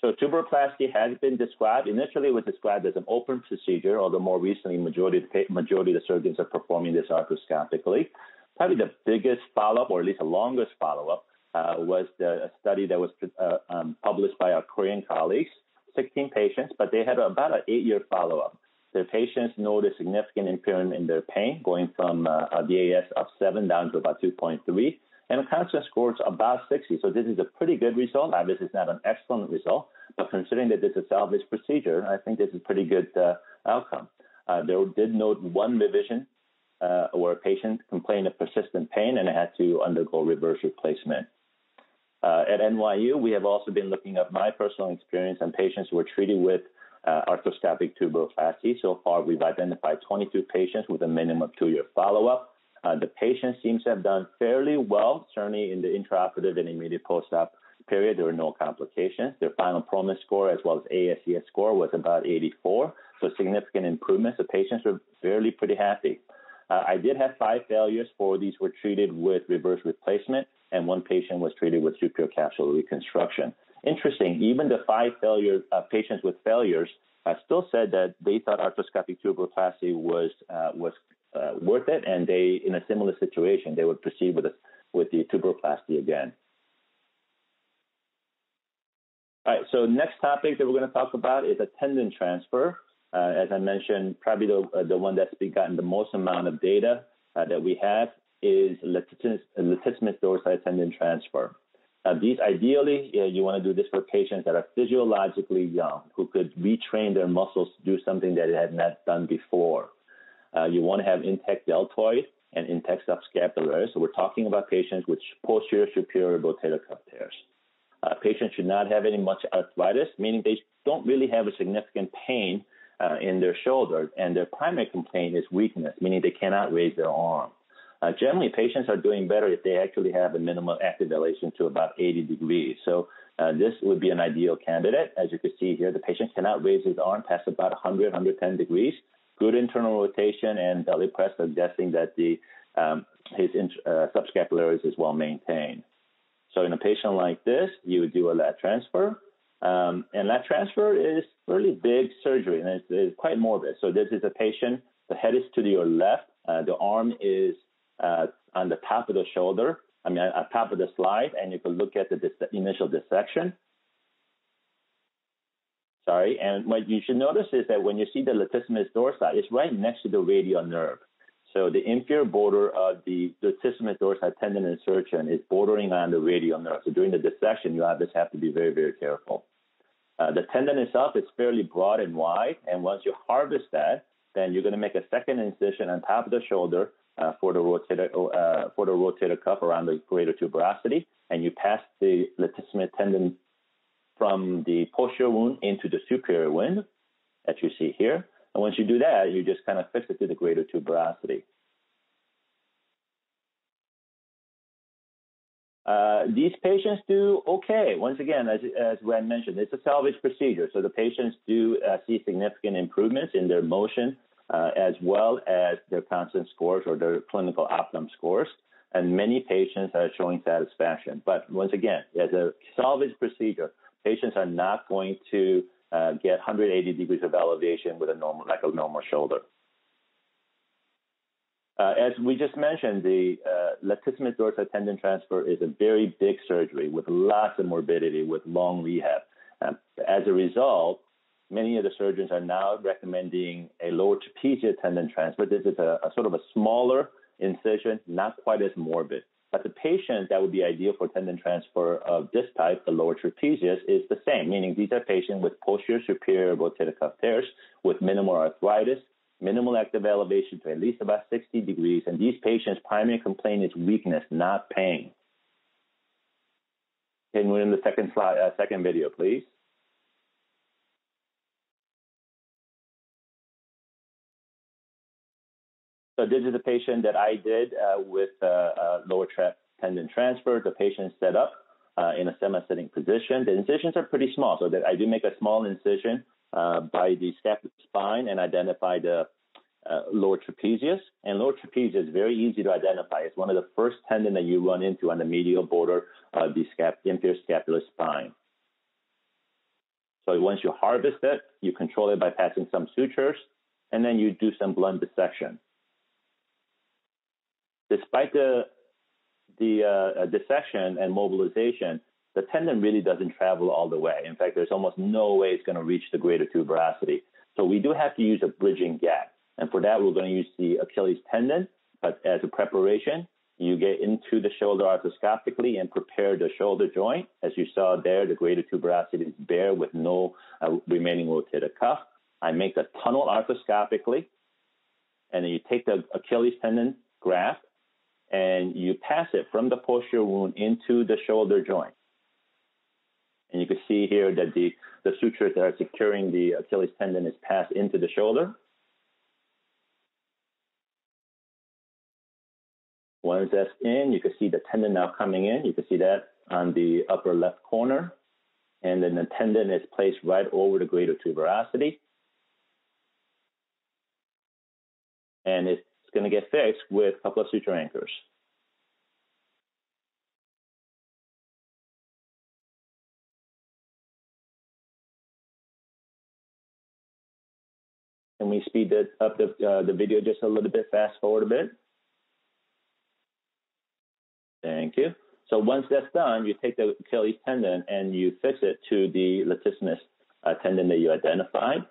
So tuberoplasty has been described. Initially, it was described as an open procedure, although more recently, majority majority of the surgeons are performing this arthroscopically. Probably the biggest follow-up, or at least the longest follow-up, uh, was the study that was uh, um, published by our Korean colleagues. 16 patients, but they had about an eight-year follow-up. The patients noticed significant impairment in their pain, going from uh, a VAS of seven down to about 2.3 and the constant score is about 60. So this is a pretty good result. Obviously, it's not an excellent result, but considering that this is a salvage procedure, I think this is a pretty good uh, outcome. Uh, there did note one revision uh, where a patient complained of persistent pain and had to undergo reverse replacement. Uh, at NYU, we have also been looking at my personal experience on patients who were treated with uh, arthroscopic tuberoplasty. So far, we've identified 22 patients with a minimum of two-year follow-up. Uh, the patient seems to have done fairly well, certainly in the intraoperative and immediate post-op period. There were no complications. Their final PROMIS score as well as ASES score was about 84, so significant improvements. The patients were fairly pretty happy. Uh, I did have five failures. Four of these were treated with reverse replacement, and one patient was treated with superior capsular reconstruction. Interesting, even the five failure uh, patients with failures uh, still said that they thought arthroscopic tuberoplasty was uh, was uh, worth it, and they, in a similar situation, they would proceed with, with the tuberoplasty again. All right, so next topic that we're going to talk about is a tendon transfer. Uh, as I mentioned, probably the, uh, the one that's gotten the most amount of data uh, that we have is latissimus, dorsi tendon transfer. these ideally, you want to do this for patients that are physiologically young, who could retrain their muscles to do something that they had not done before. Uh, you want to have intact deltoid and intact subscapularis. So we're talking about patients with posterior superior rotator cuff tears. Uh, patients should not have any much arthritis, meaning they don't really have a significant pain uh, in their shoulder, and their primary complaint is weakness, meaning they cannot raise their arm. uh, generally patients are doing better if they actually have a minimal active elevation to about 80 degrees. So uh, this would be an ideal candidate. As you can see here, the patient cannot raise his arm past about 100, 110 degrees. Good internal rotation and belly press suggesting that the um, his uh, subscapularis is well maintained. So in a patient like this, you would do a lat transfer. Um, and lat transfer is really big surgery and it's, it's, quite morbid. So this is a patient, the head is to your left, uh, the arm is uh, on the top of the shoulder, I mean, on top of the slide, and you can look at the dis- initial dissection. Sorry, and what you should notice is that when you see the latissimus dorsi, it's right next to the radial nerve. So the inferior border of the latissimus dorsi tendon insertion is bordering on the radial nerve. So during the dissection, you have, just have to be very, very careful. Uh, the tendon itself is fairly broad and wide, and once you harvest that, then you're going to make a second incision on top of the shoulder uh, for the rotator uh, for the rotator cuff around the greater tuberosity, and you pass the latissimus tendon from the posterior wound into the superior wound, as you see here. And once you do that, you just kind of fix it to the greater tuberosity. Uh, these patients do okay. Once again, as, as Ren mentioned, it's a salvage procedure. So the patients do uh, see significant improvements in their motion uh, as well as their constant scores or their clinical outcome scores. And many patients are showing satisfaction. But once again, as a salvage procedure, patients are not going to uh, get 180 degrees of elevation with a normal, like a normal shoulder. Uh, as we just mentioned, the uh, latissimus dorsi tendon transfer is a very big surgery with lots of morbidity, with long rehab. Um, as a result, many of the surgeons are now recommending a lower trapezius tendon transfer. This is a, a sort of a smaller incision, not quite as morbid. But the patient that would be ideal for tendon transfer of this type, the lower trapezius, is the same, meaning these are patients with posterior superior rotator cuff tears with minimal arthritis, minimal active elevation to at least about 60 degrees, and these patients' primary complaint is weakness, not pain. Can we in the second slide, uh, second video, please? So this is a patient that I did uh, with uh, uh, lower trap tendon transfer. The patient set up uh, in a semi-sitting position. The incisions are pretty small, so that I do make a small incision uh, by the scapular spine and identify the lower trapezius. And lower trapezius is very easy to identify. It's one of the first tendon that you run into on the medial border of the scap- inferior scapular spine. So once you harvest it, you control it by passing some sutures, and then you do some blunt dissection. Despite the the uh, dissection and mobilization, the tendon really doesn't travel all the way. In fact, there's almost no way it's going to reach the greater tuberosity. So we do have to use a bridging gap. And for that, we're going to use the Achilles tendon. But as a preparation, you get into the shoulder arthroscopically and prepare the shoulder joint. As you saw there, the greater tuberosity is bare with no uh, remaining rotator cuff. I make the tunnel arthroscopically, and then you take the Achilles tendon graft and you pass it from the posterior wound into the shoulder joint. And you can see here that the, the sutures that are securing the Achilles tendon is passed into the shoulder. Once that's in, you can see the tendon now coming in. You can see that on the upper left corner. And then the tendon is placed right over the greater tuberosity. And it's going to get fixed with a couple of suture anchors. Can we speed the, up the, uh, the video just a little bit, fast forward a bit? Thank you. So once that's done, you take the Achilles tendon and you fix it to the latissimus uh, tendon that you identified.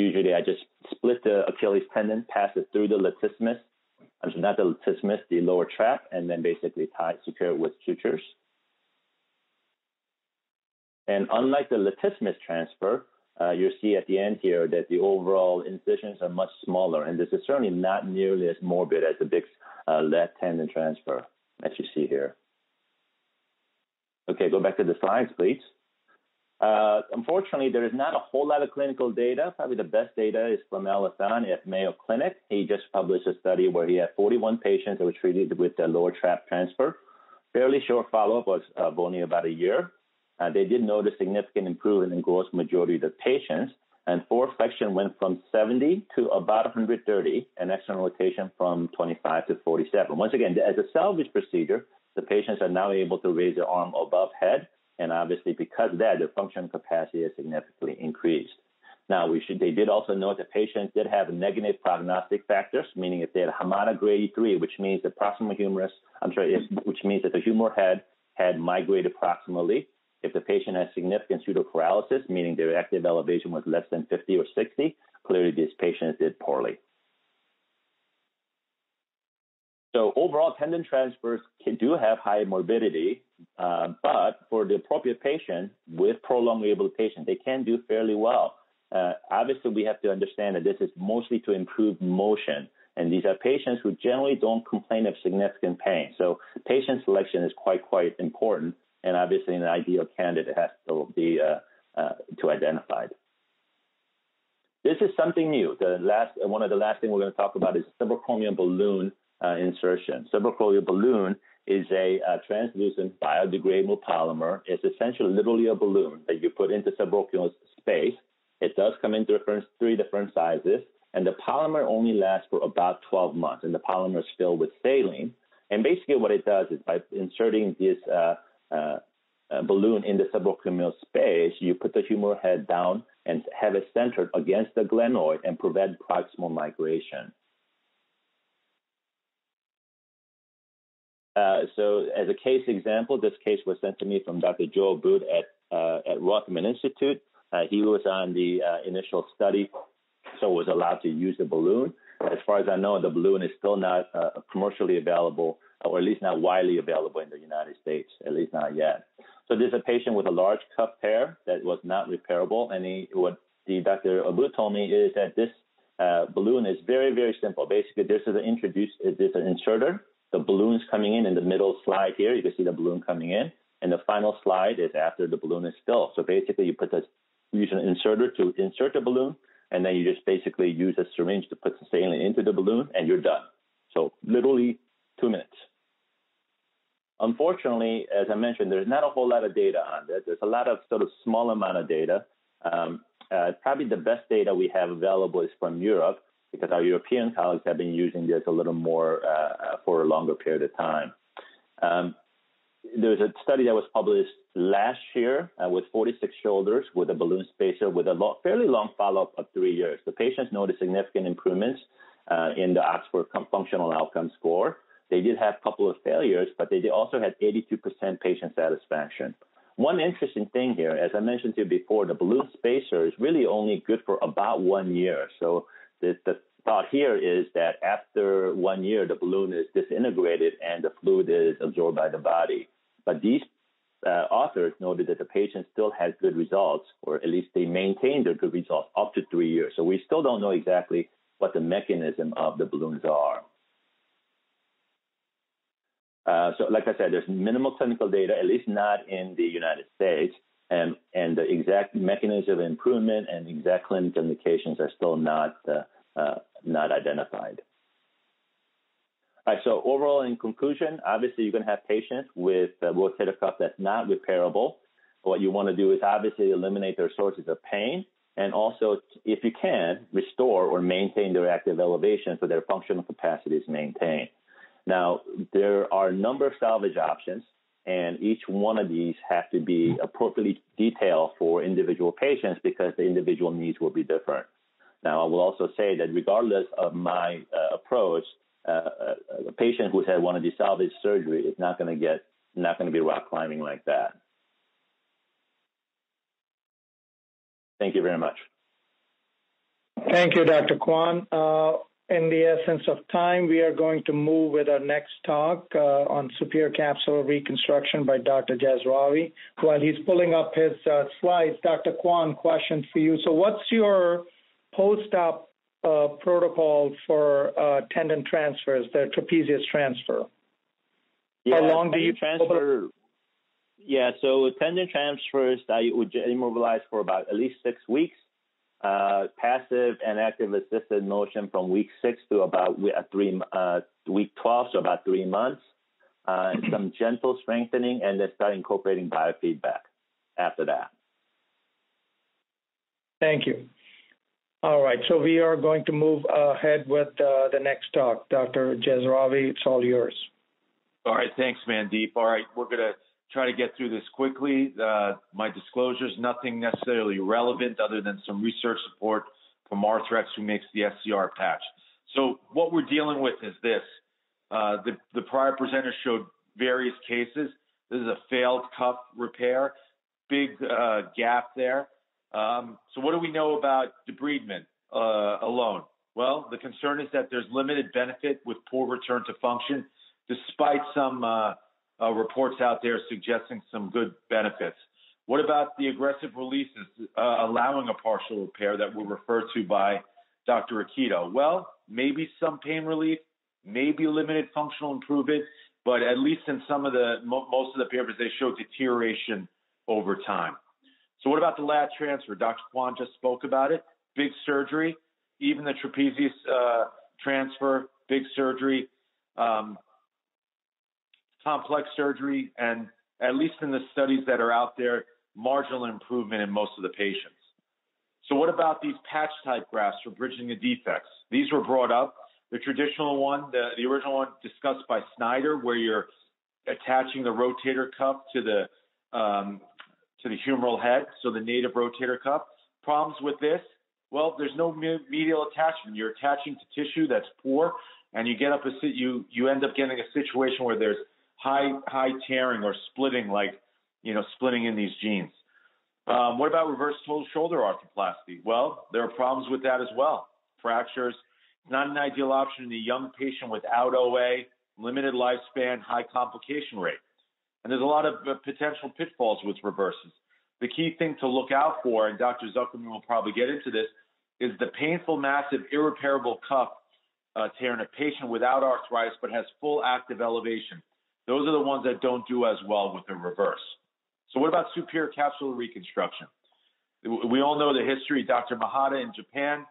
Usually I just split the Achilles tendon, pass it through the latissimus, I'm not the latissimus, the lower trap, and then basically tie, secure it with sutures. And unlike the latissimus transfer, uh, you'll see at the end here that the overall incisions are much smaller, and this is certainly not nearly as morbid as the big uh, lat tendon transfer, as you see here. Okay, go back to the slides, please. Uh, unfortunately, there is not a whole lot of clinical data. Probably the best data is from Elhassan at Mayo Clinic. He just published a study where he had 41 patients that were treated with the lower trap transfer. Fairly short follow-up was uh, only about a year. Uh, they did notice significant improvement in gross majority of the patients, and forward flexion went from 70 to about 130, and external rotation from 25 to 47. Once again, as a salvage procedure, the patients are now able to raise their arm above head and obviously, because of that, their functional capacity has significantly increased. Now, we should, they did also note that patients did have negative prognostic factors, meaning if they had Hamada grade 3, which means the proximal humerus, I'm sorry, if, which means that the humeral head had migrated proximally. If the patient has significant pseudoparalysis, meaning their active elevation was less than 50 or 60, clearly these patients did poorly. So overall, tendon transfers can, do have high morbidity, uh, but for the appropriate patient with prolonged rehabilitation, they can do fairly well. Uh, obviously, we have to understand that this is mostly to improve motion, and these are patients who generally don't complain of significant pain. So patient selection is quite quite important, and obviously, an ideal candidate has to be uh, uh to identified. This is something new. The last one of the last thing we're going to talk about is subacromial balloon uh, insertion. Subacromial balloon is a, a, translucent biodegradable polymer. It's essentially literally a balloon that you put into subacromial space. It does come in different, three different sizes, and the polymer only lasts for about 12 months, and the polymer is filled with saline. And basically, what it does is by inserting this uh, uh, uh, balloon in the subacromial space, you put the humeral head down and have it centered against the glenoid and prevent proximal migration. Uh, so as a case example, this case was sent to me from Dr. Joe Abboud at, uh, at Rothman Institute. Uh, he was on the uh, initial study, so was allowed to use the balloon. As far as I know, the balloon is still not uh, commercially available, or at least not widely available in the United States, at least not yet. So there's a patient with a large cuff tear that was not repairable, and he, what the Dr. Abboud told me is that this balloon is very, very simple. Basically, this is an introduced, this is an inserter the balloon's coming in in the middle slide here. You can see the balloon coming in. And the final slide is after the balloon is filled. So basically, you put the use an inserter to insert the balloon, and then you just basically use a syringe to put the saline into the balloon, and you're done. So literally two minutes. Unfortunately, as I mentioned, there's not a whole lot of data on this. There's a lot of sort of small amount of data. Um, uh, probably the best data we have available is from Europe, because our European colleagues have been using this a little more uh, uh, for a longer period of time. Um, there's a study that was published last year uh, with 46 shoulders with a balloon spacer with a fairly long follow-up of three years. The patients noticed significant improvements uh, in the Oxford Functional Outcome Score. They did have a couple of failures, but they also had 82% patient satisfaction. One interesting thing here, as I mentioned to you before, the balloon spacer is really only good for about one year. So the, the thought here is that after one year, the balloon is disintegrated and the fluid is absorbed by the body. But these uh, authors noted that the patient still has good results, or at least they maintain their good results up to three years. So we still don't know exactly what the mechanism of the balloons are. Uh, so, like I said, there's minimal clinical data, at least not in the United States, and, and the exact mechanism of improvement and exact clinical indications are still not uh, uh, not identified. All right, so overall, in conclusion, obviously you're going to have patients with a rotator cuff that's not repairable. What you want to do is obviously eliminate their sources of pain and also, if you can, restore or maintain their active elevation so their functional capacity is maintained. Now, there are a number of salvage options, and each one of these have to be appropriately detailed for individual patients because the individual needs will be different. Now, I will also say that regardless of my uh, approach, uh, uh a patient who's had one of these salvage surgery is not going to get not going to be rock climbing like that. Thank you very much.
Thank you, Dr. Kwon. Uh, in the essence of time, we are going to move with our next talk uh, on superior capsular reconstruction by Dr. Jazrawi. While he's pulling up his uh, slides, Dr. Kwon, question for you. So, what's your post-op uh, protocol for uh, tendon transfers, the trapezius transfer?
Yeah, How long do you transfer? Yeah, so tendon transfers, I would immobilize for about at least six weeks. Uh, passive and active assisted motion from week six to about three, uh, week 12, so about three months. Uh, some gentle strengthening, and then start incorporating biofeedback after that.
Thank you. All right, so we are going to move ahead with uh, the next talk. Dr. Jazrawi, it's all yours.
All right, thanks, Mandeep. All right, we're going to try to get through this quickly. Uh, my disclosures, nothing necessarily relevant other than some research support from Arthrex, who makes the SCR patch. So what we're dealing with is this. Uh, the, the prior presenter showed various cases. This is a failed cuff repair, big uh, gap there. Um, so what do we know about debridement uh, alone? Well, the concern is that there's limited benefit with poor return to function, despite some uh, reports out there suggesting some good benefits. What about the aggressive releases uh, allowing a partial repair that were referred to by Dr. Rokito? Well, maybe some pain relief, maybe limited functional improvement, but at least in some of the most of the papers, they show deterioration over time. So what about the lat transfer? Dr. Kwon just spoke about it. Big surgery, even the trapezius uh, transfer, big surgery, um, complex surgery, and at least in the studies that are out there, marginal improvement in most of the patients. So what about these patch type grafts for bridging the defects? These were brought up. The traditional one, the, the original one discussed by Snyder, where you're attaching the rotator cuff to the um, to the humeral head, so the native rotator cuff. Problems with this? Well, there's no medial attachment. You're attaching to tissue that's poor, and you get up a you you end up getting a situation where there's high high tearing or splitting, like you know splitting in these genes. Um, what about reverse total shoulder arthroplasty? Well, there are problems with that as well. Fractures. It's not an ideal option in a young patient without OA, limited lifespan, high complication rate. And there's a lot of uh, potential pitfalls with reverses. The key thing to look out for, and Dr. Zuckerman will probably get into this, is the painful, massive, irreparable cuff uh, tear in a patient without arthritis but has full active elevation. Those are the ones that don't do as well with the reverse. So, what about superior capsular reconstruction? We all know the history. Dr. Mihata in Japan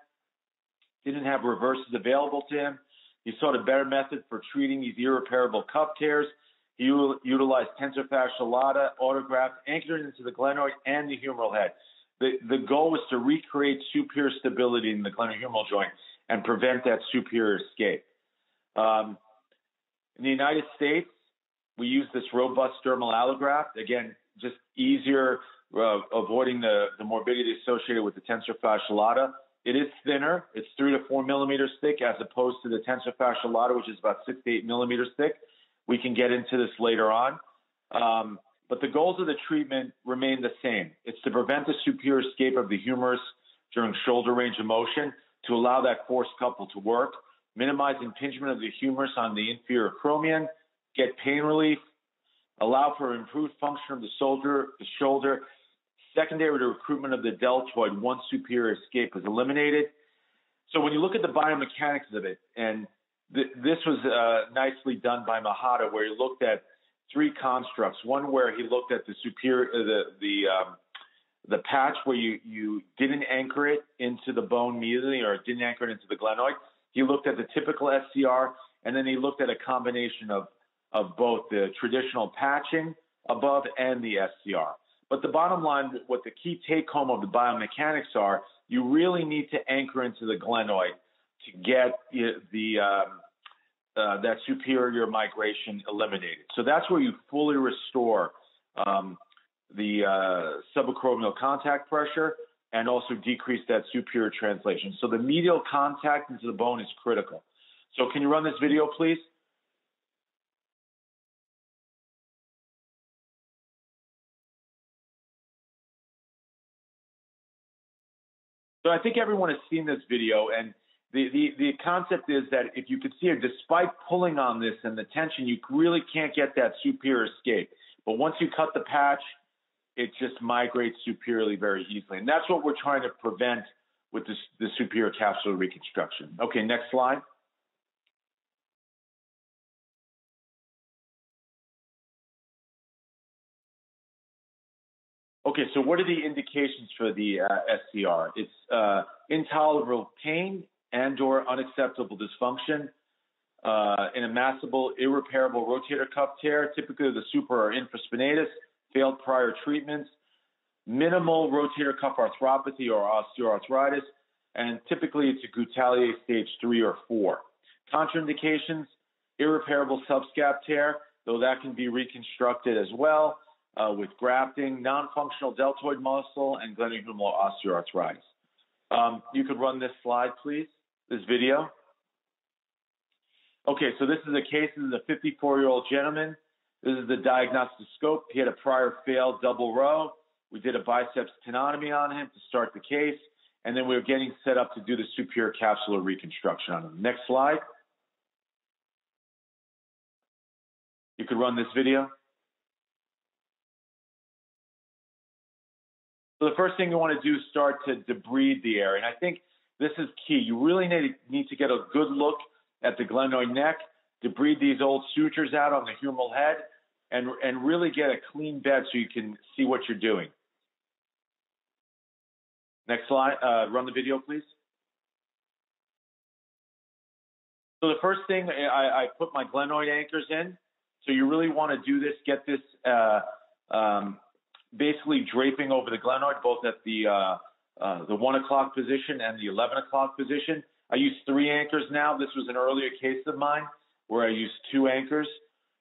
didn't have reverses available to him. He sought a better method for treating these irreparable cuff tears he utilized tensor fascia lata, autograft, anchored into the glenoid and the humeral head. The, the goal was to recreate superior stability in the glenohumeral joint and prevent that superior escape. Um, in the United States, we use this robust dermal allograft. Again, just easier, uh, avoiding the, the morbidity associated with the tensor fascia lata. It is thinner. It's three to four millimeters thick as opposed to the tensor fascia lata, which is about six to eight millimeters thick. We can get into this later on. Um, but the goals of the treatment remain the same. It's to prevent the superior escape of the humerus during shoulder range of motion, to allow that force couple to work, minimize impingement of the humerus on the inferior acromion, get pain relief, allow for improved function of the shoulder, the shoulder secondary to recruitment of the deltoid once superior escape is eliminated. So when you look at the biomechanics of it, and this was uh, nicely done by Mihata, where he looked at three constructs. One where he looked at the superior, uh, the the um, the patch where you you didn't anchor it into the bone immediately or didn't anchor it into the glenoid. He looked at the typical SCR, and then he looked at a combination of of both the traditional patching above and the SCR. But the bottom line, what the key take home of the biomechanics are, you really need to anchor into the glenoid to get the um, uh, that superior migration eliminated. So that's where you fully restore um, the uh, subacromial contact pressure and also decrease that superior translation. So the medial contact into the bone is critical. So can you run this video, please? So I think everyone has seen this video, and the, the, the concept is that if you could see it, despite pulling on this and the tension, you really can't get that superior escape. But once you cut the patch, it just migrates superiorly very easily. And that's what we're trying to prevent with this, the superior capsular reconstruction. Okay, next slide. Okay, so what are the indications for the uh, SCR? It's uh, intolerable pain and or unacceptable dysfunction, uh, an amassable, irreparable rotator cuff tear, typically the super or infraspinatus, failed prior treatments, minimal rotator cuff arthropathy or osteoarthritis, and typically it's a Goutallier stage three or four. Contraindications, irreparable subscap tear, though that can be reconstructed as well uh, with grafting, non-functional deltoid muscle, and glenohumeral osteoarthritis. Um, you could run this slide, please, this video. Okay, so this is a case. This is a 54-year-old gentleman. This is the diagnostic scope. He had a prior failed double row. We did a biceps tenotomy on him to start the case, and then we were getting set up to do the superior capsular reconstruction on him. Next slide. You could run this video. So the first thing you want to do is start to debride the area. And I think this is key. You really need to, need to get a good look at the glenoid neck, debride these old sutures out on the humeral head, and, and really get a clean bed so you can see what you're doing. Next slide. Uh, run the video, please. So the first thing, I, I, put my glenoid anchors in. So you really want to do this, get this uh, um, basically draping over the glenoid, both at the uh, uh, the one o'clock position and the eleven o'clock position. I use three anchors now. This was an earlier case of mine where I used two anchors.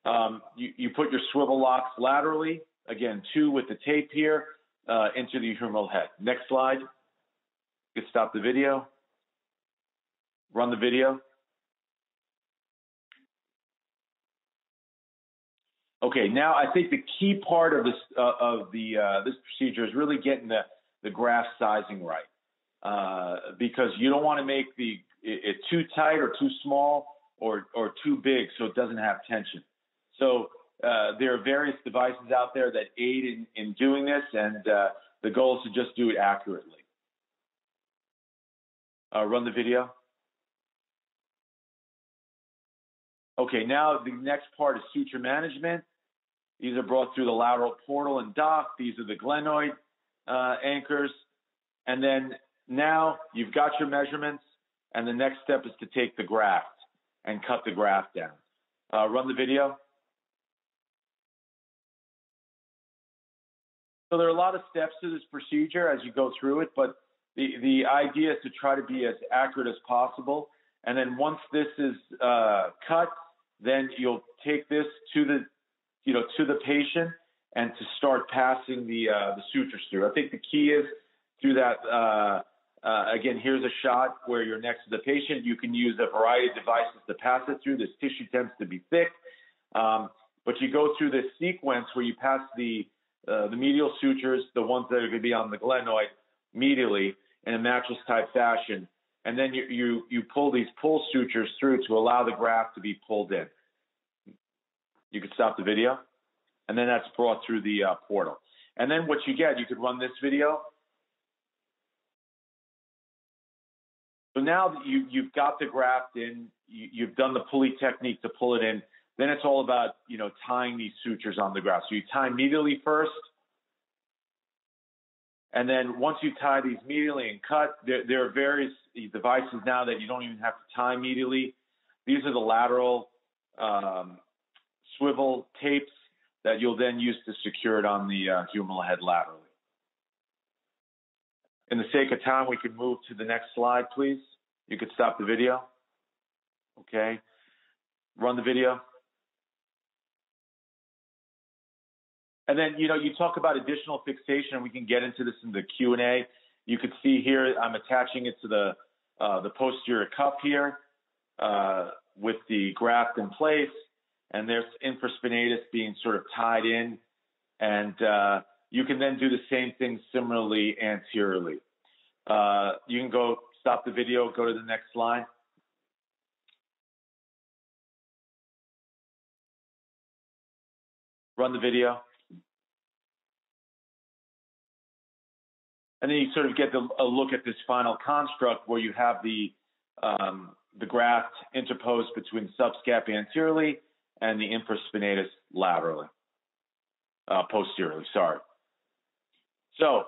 Um, you, you, put your swivel locks laterally, again, two with the tape here, uh, into the humeral head. Next slide. You can stop the video. Run the video. Okay, now I think the key part of this uh, of the uh, this procedure is really getting the the graft sizing right, uh, because you don't want to make the it, it, too tight or too small or or too big so it doesn't have tension. So uh, there are various devices out there that aid in, in doing this, and uh, the goal is to just do it accurately. Uh, run the video. Okay, now the next part is suture management. These are brought through the lateral portal and dock. These are the glenoid uh, anchors. And then now you've got your measurements, and the next step is to take the graft and cut the graft down. Uh, run the video. So there are a lot of steps to this procedure as you go through it, but the, the idea is to try to be as accurate as possible. And then once this is uh, cut, then you'll take this to the, you know, to the patient and to start passing the uh, the sutures through. I think the key is through that. Uh, uh, again, here's a shot where you're next to the patient. You can use a variety of devices to pass it through. This tissue tends to be thick, um, but you go through this sequence where you pass the uh, the medial sutures, the ones that are going to be on the glenoid, medially in a mattress type fashion, and then you, you, you pull these pull sutures through to allow the graft to be pulled in. You could stop the video, and then that's brought through the uh, portal. And then what you get, you could run this video. So now that you, you've got the graft in, you, you've done the pulley technique to pull it in, then it's all about, you know, tying these sutures on the graft. So you tie medially first, and then once you tie these medially and cut, there, there are various devices now that you don't even have to tie medially. These are the lateral um, swivel tapes that you'll then use to secure it on the uh, humeral head laterally. In the sake of time, we can move to the next slide, please. You could stop the video. Okay. Run the video. And then, you know, you talk about additional fixation, and we can get into this in the Q&A. You could see here, I'm attaching it to the, uh, the posterior cuff here uh, with the graft in place, and there's infraspinatus being sort of tied in. And uh, you can then do the same thing similarly anteriorly. Uh, you can go stop the video, go to the next slide. Run the video. And then you sort of get the, a look at this final construct where you have the um, the graft interposed between subscap anteriorly and the infraspinatus laterally, uh, posteriorly. Sorry. So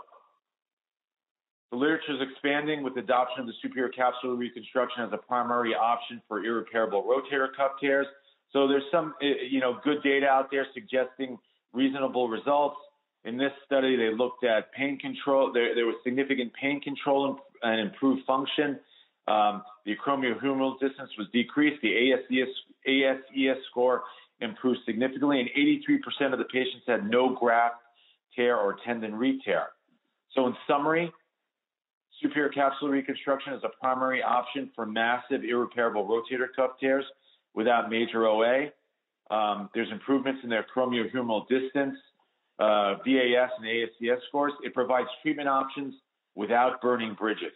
the literature is expanding with adoption of the superior capsular reconstruction as a primary option for irreparable rotator cuff tears. So there's some, eh, you know, good data out there suggesting reasonable results. In this study, they looked at pain control. There, there was significant pain control and improved function. Um, the acromial-humeral distance was decreased. The ASES, ASES score improved significantly, and 83% of the patients had no graft tear or tendon re-tear. So in summary, superior capsular reconstruction is a primary option for massive irreparable rotator cuff tears without major OA. Um, there's improvements in their acromial-humeral distance, uh, VAS and ASES scores. It provides treatment options without burning bridges.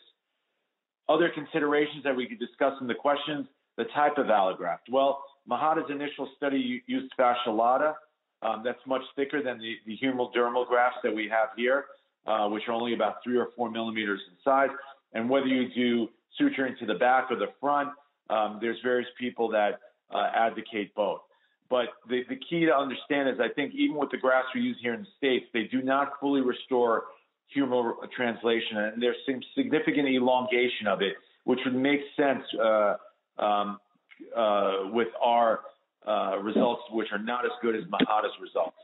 Other considerations that we could discuss in the questions, the type of allograft. Well, Mihata's initial study used fascia lata. Um, that's much thicker than the, the human dermal grafts that we have here, uh, which are only about three or four millimeters in size. And whether you do suturing to the back or the front, um, there's various people that uh, advocate both. But the, the key to understand is I think even with the grafts we use here in the States, they do not fully restore humeral translation, and there's some significant elongation of it, which would make sense uh, um, uh, with our uh, results, which are not as good as Mihata's results.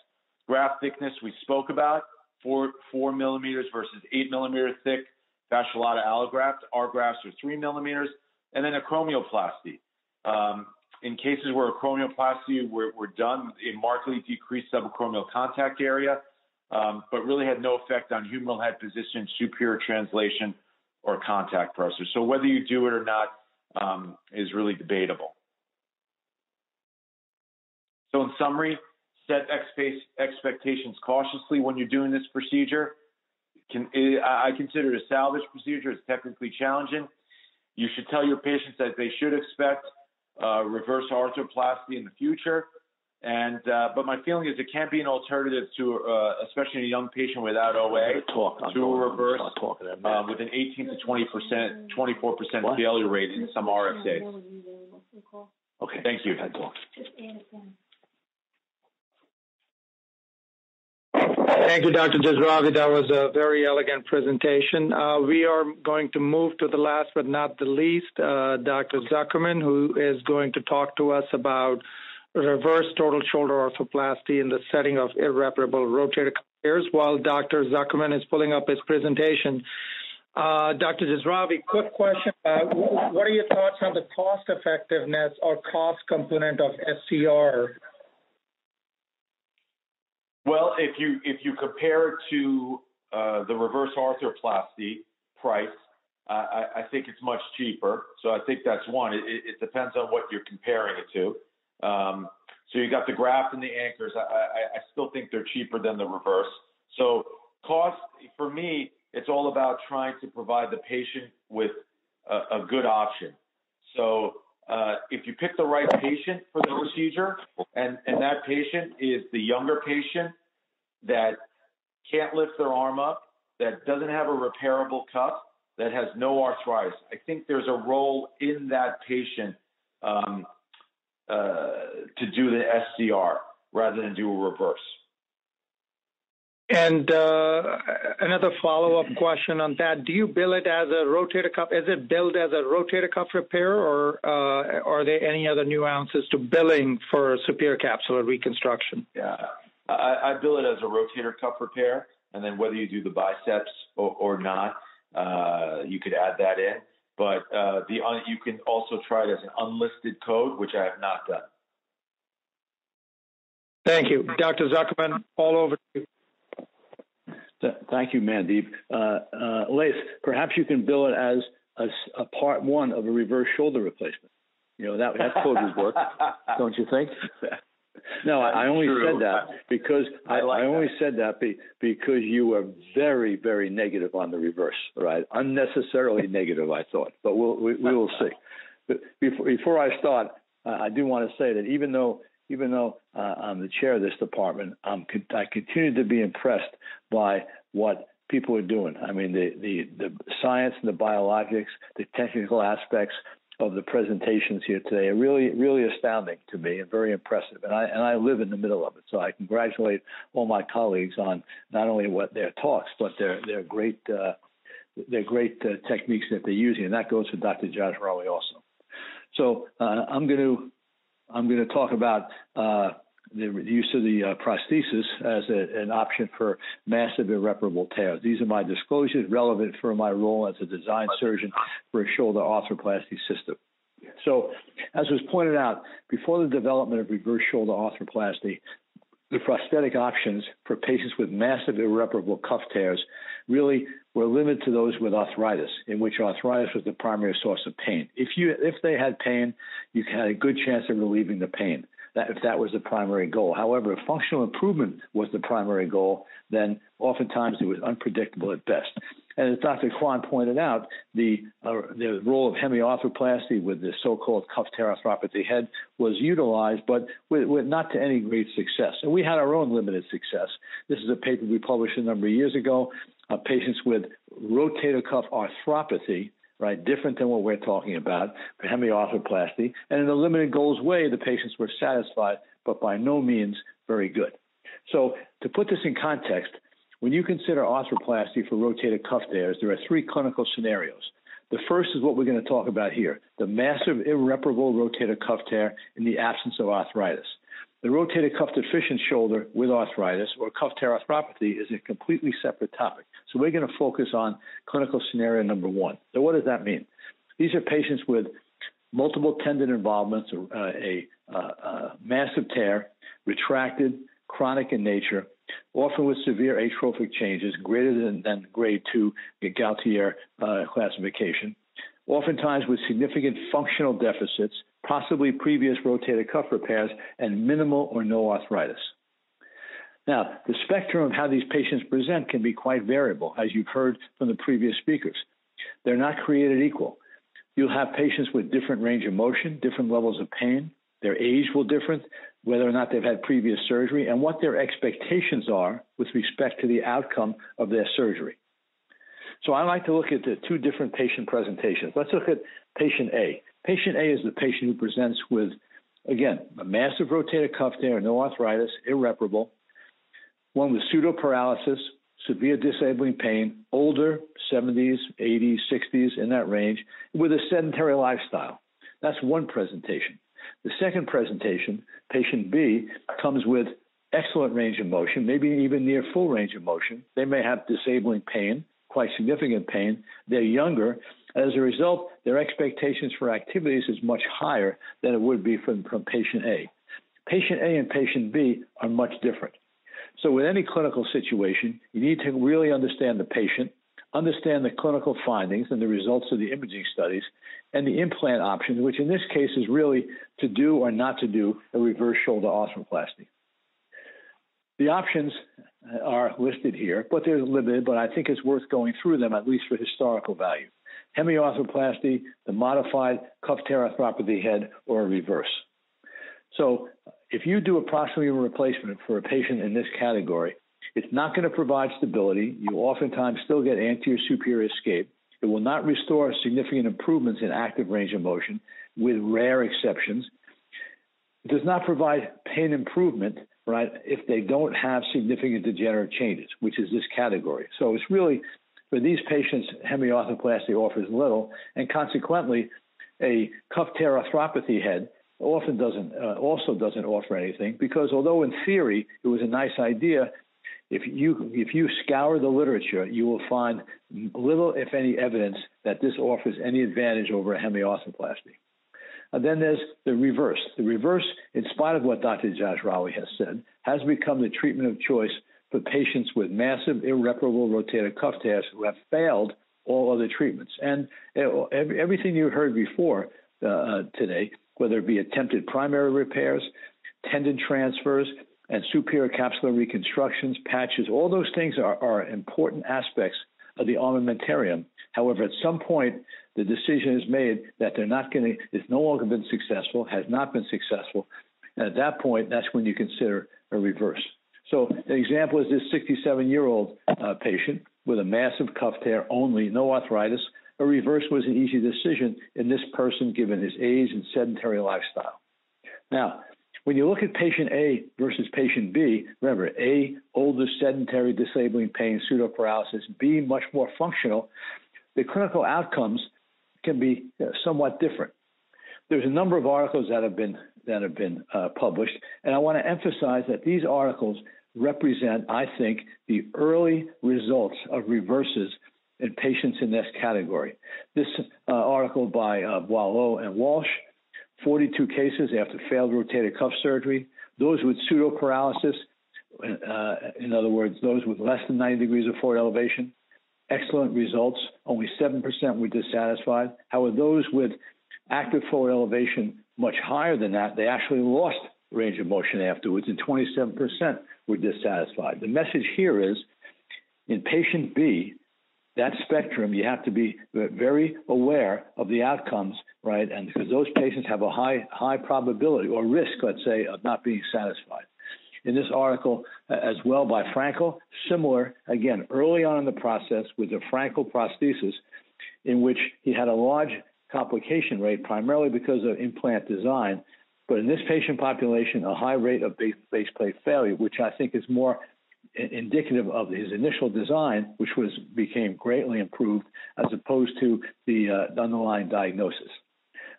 Graft thickness we spoke about, four, four millimeters versus eight millimeter thick fascia lata allograft. Our grafts are three millimeters. And then acromioplasty. Um, in cases where acromioplasty were, were done, it markedly decreased subacromial contact area, um, but really had no effect on humeral head position, superior translation, or contact pressure. So whether you do it or not um, is really debatable. So in summary, set expectations cautiously when you're doing this procedure. Can, I consider it a salvage procedure. It's technically challenging. You should tell your patients that they should expect uh, reverse arthroplasty in the future. And uh, but my feeling is it can't be an alternative to, uh, especially a young patient without OA,
talk,
to a reverse uh, with an 18 to 20 percent, 24 percent failure rate in some RFAs.
Okay,
thank you.
Thank you, Dr. Jazrawi. That was a very elegant presentation. Uh, we are going to move to the last but not the least, uh, Dr. Zuckerman, who is going to talk to us about reverse total shoulder arthroplasty in the setting of irreparable rotator tears. While Dr. Zuckerman is pulling up his presentation, uh, Dr. Jazrawi, quick question. Uh, what are your thoughts on the cost effectiveness or cost component of SCR
well, if you if you compare it to uh, the reverse arthroplasty price, uh, I, I, think it's much cheaper. So I think that's one. It, it depends on what you're comparing it to. Um, so you got the graft and the anchors. I, I, I, still think they're cheaper than the reverse. So cost for me, it's all about trying to provide the patient with a, a good option. So uh, if you pick the right patient for the procedure, and, and that patient is the younger patient that can't lift their arm up, that doesn't have a repairable cuff, that has no arthritis, I think there's a role in that patient um, uh, to do the SCR rather than do a reverse.
And uh, another follow-up question on that: Do you bill it as a rotator cuff? Is it billed as a rotator cuff repair, or uh, are there any other nuances to billing for superior capsular reconstruction?
Yeah, I, I bill it as a rotator cuff repair, and then whether you do the biceps or, or not, uh, you could add that in. But uh, the you can also try it as an unlisted code, which I have not done.
Thank you, Dr. Zuckerman. All over to you.
Thank you, Mandeep. Uh, uh, Laith, perhaps you can bill it as a, a, part one of a reverse shoulder replacement. You know, that, that code would work, don't you think? No, I, I only
true.
said that because I,
I, like
I only
that.
said that be, because you were very, very negative on the reverse, right? Unnecessarily negative, I thought, but we'll, we, we will see. But before, before I start, uh, I do want to say that even though even though uh, I'm the chair of this department, I'm, I continue to be impressed by what people are doing. I mean, the, the, the science and the biologics, the technical aspects of the presentations here today are really, really astounding to me and very impressive. And I and I live in the middle of it, so I congratulate all my colleagues on not only what their talks, but their their great uh, their great uh, techniques that they're using, and that goes for Dr. Jazrawi also. So uh, I'm going to I'm going to talk about uh, the use of the uh, prosthesis as a, an option for massive irreparable tears. These are my disclosures relevant for my role as a design surgeon for a shoulder arthroplasty system. So, as was pointed out, before the development of reverse shoulder arthroplasty, the prosthetic options for patients with massive irreparable cuff tears really were limited to those with arthritis, in which arthritis was the primary source of pain. If you if they had pain, you had a good chance of relieving the pain that if that was the primary goal. However, if functional improvement was the primary goal, then oftentimes it was unpredictable at best. And as Dr. Kwon pointed out, the, uh, the role of hemiarthroplasty with the so-called cuff tear arthropathy head was utilized, but with, with not to any great success. And we had our own limited success. This is a paper we published a number of years ago. Uh, patients with rotator cuff arthropathy right? Different than what we're talking about hemiarthroplasty. And in a limited goals way, the patients were satisfied, but by no means very good. So to put this in context, when you consider arthroplasty for rotator cuff tears, there are three clinical scenarios. The first is what we're going to talk about here the massive irreparable rotator cuff tear in the absence of arthritis. The rotator cuff deficient shoulder with arthritis or cuff tear arthropathy is a completely separate topic. So we're going to focus on clinical scenario number one. So what does that mean? These are patients with multiple tendon involvements, uh, a, uh, uh, massive tear, retracted, chronic in nature, often with severe atrophic changes greater than, than grade 2 Goutallier uh, classification, oftentimes with significant functional deficits, possibly previous rotator cuff repairs, and minimal or no arthritis. Now, the spectrum of how these patients present can be quite variable, as you've heard from the previous speakers. They're not created equal. You'll have patients with different range of motion, different levels of pain. Their age will differ, whether or not they've had previous surgery, and what their expectations are with respect to the outcome of their surgery. So I like to look at the two different patient presentations. Let's look at patient A. Patient A is the patient who presents with, again, a massive rotator cuff tear, no arthritis, irreparable, one with pseudo paralysis, severe disabling pain, older, 70s, 80s, 60s, in that range, with a sedentary lifestyle. That's one presentation. The second presentation, patient B, comes with excellent range of motion, maybe even near full range of motion. They may have disabling pain, quite significant pain. They're younger. As a result, their expectations for activities is much higher than it would be from, from patient A. Patient A and patient B are much different. So, with any clinical situation, you need to really understand the patient, understand the clinical findings and the results of the imaging studies, and the implant options, which in this case is really to do or not to do a reverse shoulder arthroplasty. The options uh, are listed here, but they're limited, but I think it's worth going through them at least for historical value. Hemiarthroplasty, the modified cuff tear arthropathy head, or a reverse. So if you do a proximal replacement for a patient in this category, it's not going to provide stability. You oftentimes still get anterior superior escape. It will not restore significant improvements in active range of motion, with rare exceptions. It does not provide pain improvement, right, if they don't have significant degenerative changes, which is this category. So it's really, for these patients, hemiarthroplasty offers little, and consequently, a cuff tear arthropathy head often doesn't uh, also doesn't offer anything because although in theory it was a nice idea, if you if you scour the literature, you will find little, if any, evidence that this offers any advantage over a hemiarthroplasty. And then there's the reverse. The reverse, in spite of what Dr. Jazrawi has said, has become the treatment of choice for patients with massive irreparable rotator cuff tears who have failed all other treatments. And everything you heard before uh, today whether it be attempted primary repairs, tendon transfers, and superior capsular reconstructions, patches, all those things are, are important aspects of the armamentarium. However, at some point, the decision is made that they're not going to, it's no longer been successful, has not been successful. And at that point, that's when you consider a reverse. So, an example is this 67 year old uh, patient with a massive cuff tear only, no arthritis, a reverse was an easy decision in this person given his age and sedentary lifestyle. Now, when you look at patient A versus patient B, remember A, older, sedentary, disabling pain, pseudoparalysis, B, much more functional, the clinical outcomes can be uh, somewhat different. There's a number of articles that have been that have been uh, published, and I want to emphasize that these articles represent, I think, the early results of reverses in patients in this category. This uh, article by uh, Boileau and Walch 42 cases after failed rotator cuff surgery. Those with pseudoparalysis, uh, in other words, those with less than 90 degrees of forward elevation, excellent results. Only 7% were dissatisfied. However, those with active forward elevation much higher than that, they actually lost range of motion afterwards, and 27% were dissatisfied. The message here is in patient B, that spectrum, you have to be very aware of the outcomes, right? And because those patients have a high high probability or risk, let's say, of not being satisfied. In this article, uh, as well by Frankle, similar again early on in the process with the Frankle prosthesis, in which he had a large complication rate primarily because of implant design, but in this patient population, a high rate of base, base plate failure, which I think is more indicative of his initial design, which was became greatly improved as opposed to the uh, underlying diagnosis.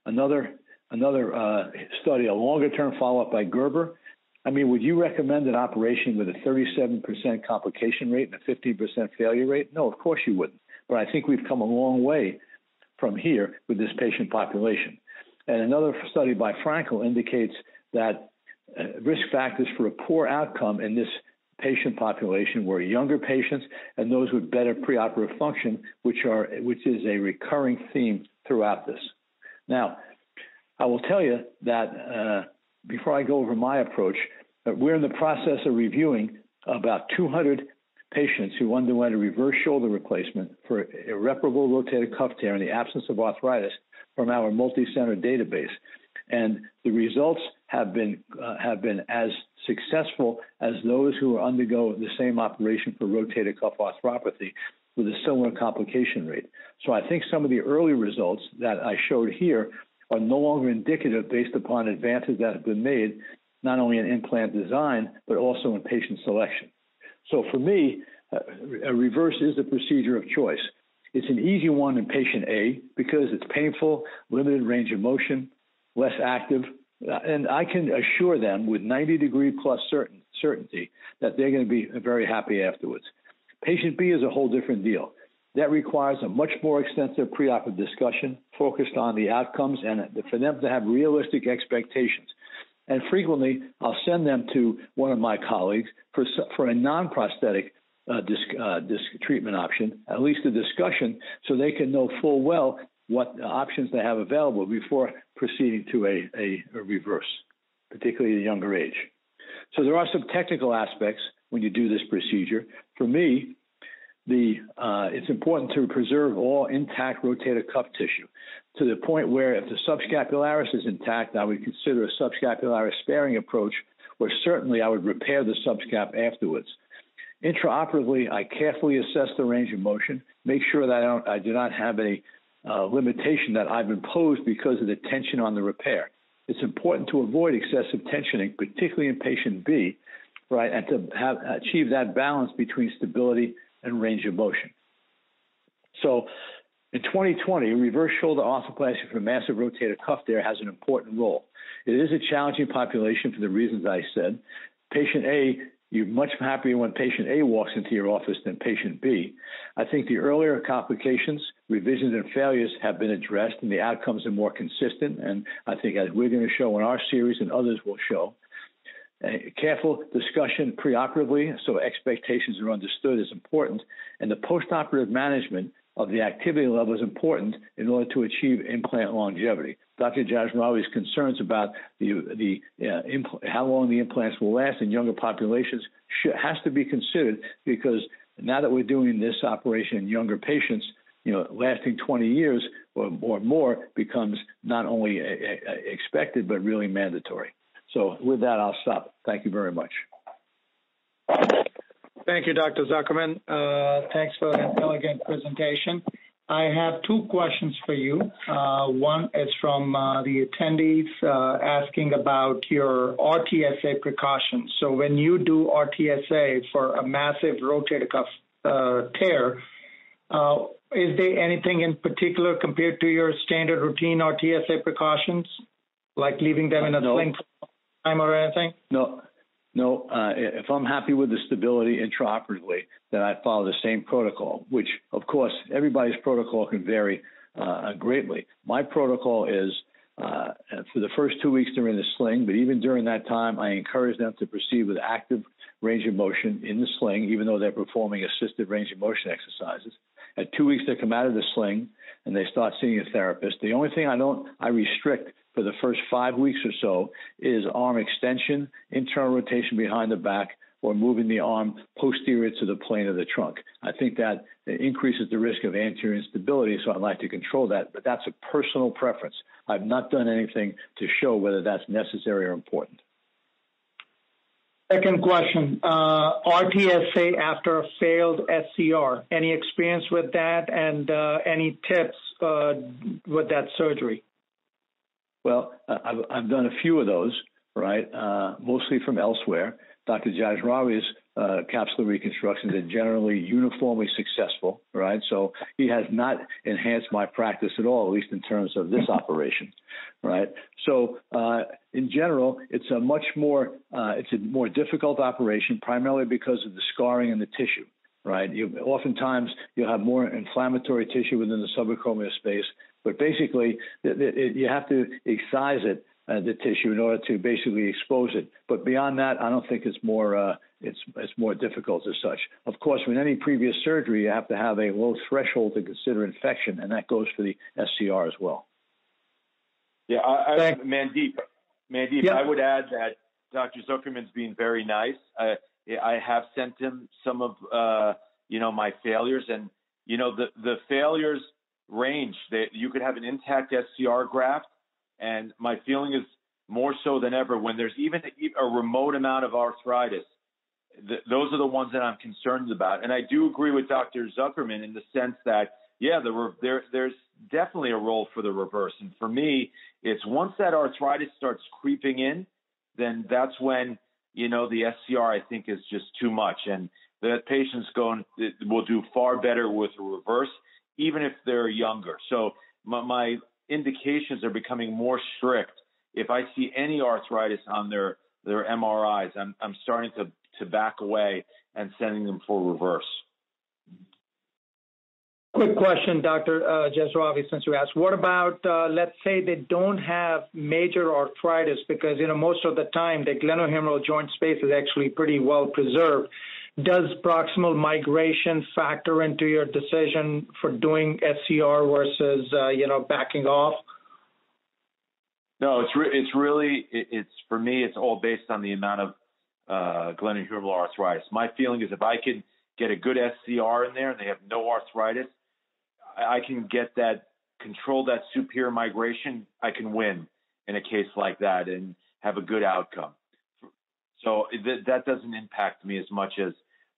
Another another uh, study, a longer term follow up by Gerber. I mean, would you recommend an operation with a 37% complication rate and a 15% failure rate? No, of course you wouldn't. But I think we've come a long way from here with this patient population. And another study by Frankle indicates that uh, risk factors for a poor outcome in this patient population were younger patients and those with better preoperative function, which are which is a recurring theme throughout this. Now, I will tell you that uh, before I go over my approach, uh, we're in the process of reviewing about 200 patients who underwent a reverse shoulder replacement for irreparable rotator cuff tear in the absence of arthritis from our multi-center database, and the results have been uh, have been as successful as those who undergo the same operation for rotator cuff arthropathy with a similar complication rate. So I think some of the early results that I showed here are no longer indicative based upon advances that have been made, not only in implant design, but also in patient selection. So for me, uh, a reverse is the procedure of choice. It's an easy one in patient A because it's painful, limited range of motion, less active, uh, and I can assure them with 90 degree plus certain, certainty that they're going to be very happy afterwards. Patient B is a whole different deal. That requires a much more extensive preoperative discussion focused on the outcomes and for them to have realistic expectations. And frequently, I'll send them to one of my colleagues for, for a non prosthetic uh, disc, uh, treatment option, at least a discussion, so they can know full well what options they have available before proceeding to a, a, a reverse, particularly at a younger age. So there are some technical aspects when you do this procedure. For me, the uh, it's important to preserve all intact rotator cuff tissue to the point where if the subscapularis is intact, I would consider a subscapularis sparing approach, or certainly I would repair the subscap afterwards. Intraoperatively, I carefully assess the range of motion, make sure that I, don't, I do not have any uh, limitation that I've imposed because of the tension on the repair. It's important to avoid excessive tensioning, particularly in patient B, right, and to have, achieve that balance between stability and range of motion. So, in 2020, reverse shoulder arthroplasty for massive rotator cuff tear has an important role. It is a challenging population for the reasons I said. Patient A you're much happier when patient A walks into your office than patient B. I think the earlier complications, revisions, and failures have been addressed, and the outcomes are more consistent. And I think, as we're going to show in our series and others will show, a careful discussion preoperatively so expectations are understood is important, and the postoperative management of the activity level is important in order to achieve implant longevity. Dr. Jazrawi's concerns about the, the uh, impl- how long the implants will last in younger populations has to be considered because now that we're doing this operation in younger patients, you know, lasting 20 years or, or more becomes not only a, a expected but really mandatory. So with that, I'll stop. Thank you very much.
Thank you, Dr. Zuckerman. Uh, thanks for an elegant presentation. I have two questions for you. Uh, one is from uh, the attendees uh, asking about your RTSA precautions. So, when you do RTSA for a massive rotator cuff uh, tear, uh, is there anything in particular compared to your standard routine RTSA precautions, like leaving them in a
no.
sling time or anything?
No, no, uh, if I'm happy with the stability intraoperatively, then I follow the same protocol, which, of course, everybody's protocol can vary uh, greatly. My protocol is uh, for the first two weeks they're in the sling, but even during that time, I encourage them to proceed with active range of motion in the sling, even though they're performing assisted range of motion exercises. At two weeks, they come out of the sling and they start seeing a therapist. The only thing I don't, I restrict for the first five weeks or so is arm extension, internal rotation behind the back, or moving the arm posterior to the plane of the trunk. I think that increases the risk of anterior instability, so I'd like to control that, but that's a personal preference. I've not done anything to show whether that's necessary or important.
Second question, uh, RTSA after a failed SCR. Any experience with that and uh, any tips uh, with that surgery?
Well, I've, done a few of those, right? Mostly from elsewhere. Dr. Jazrawi's uh, capsular reconstructions are generally uniformly successful, right? So he has not enhanced my practice at all, at least in terms of this operation, right? So uh, in general, it's a much more uh, it's a more difficult operation, primarily because of the scarring in the tissue, right? You, oftentimes you'll have more inflammatory tissue within the subacromial space, but basically it, it, you have to excise it uh, the tissue in order to basically expose it. But beyond that, I don't think it's more uh, it's it's more difficult as such. Of course, with any previous surgery, you have to have a low threshold to consider infection, and that goes for the SCR as well.
Yeah, I, I, Mandeep, Mandeep, yep. I would add that Dr. Zuckerman's being very nice. Uh, I have sent him some of uh, you know my failures, and you know the the failures range. That you could have an intact SCR graft and my feeling is more so than ever when there's even a, remote amount of arthritis. Th- those are the ones that I'm concerned about. And I do agree with Dr. Zuckerman in the sense that, yeah, the re- there, there's definitely a role for the reverse. And for me, it's once that arthritis starts creeping in, then that's when, you know, the SCR I think is just too much. And that patients going will do far better with a reverse, even if they're younger. So my, my indications are becoming more strict. If I see any arthritis on their their MRIs, I'm I'm starting to to back away and sending them for reverse.
Quick question, Dr. Uh, since you asked. What about, uh, let's say they don't have major arthritis because, you know, most of the time the glenohumeral joint space is actually pretty well preserved does proximal migration factor into your decision for doing SCR versus uh, you know backing off?
No, it's re- it's really it, it's for me it's all based on the amount of uh, glenohumeral arthritis. My feeling is if I can get a good SCR in there and they have no arthritis, I, can get that control that superior migration. I can win in a case like that and have a good outcome. So th- that doesn't impact me as much as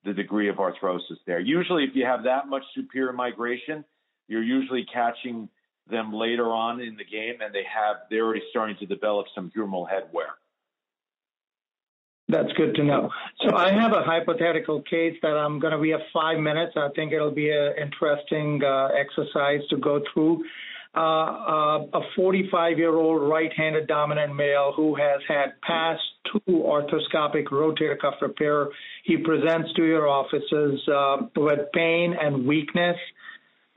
the degree of arthrosis there. Usually, if you have that much superior migration, you're usually catching them later on in the game, and they have they're already starting to develop some humeral head wear.
That's good to know. So I have a hypothetical case that I'm going to be a five minutes. I think it'll be an interesting uh, exercise to go through. Uh, uh, a 45 year old right handed dominant male who has had past two arthroscopic rotator cuff repair. He presents to your offices uh, with pain and weakness.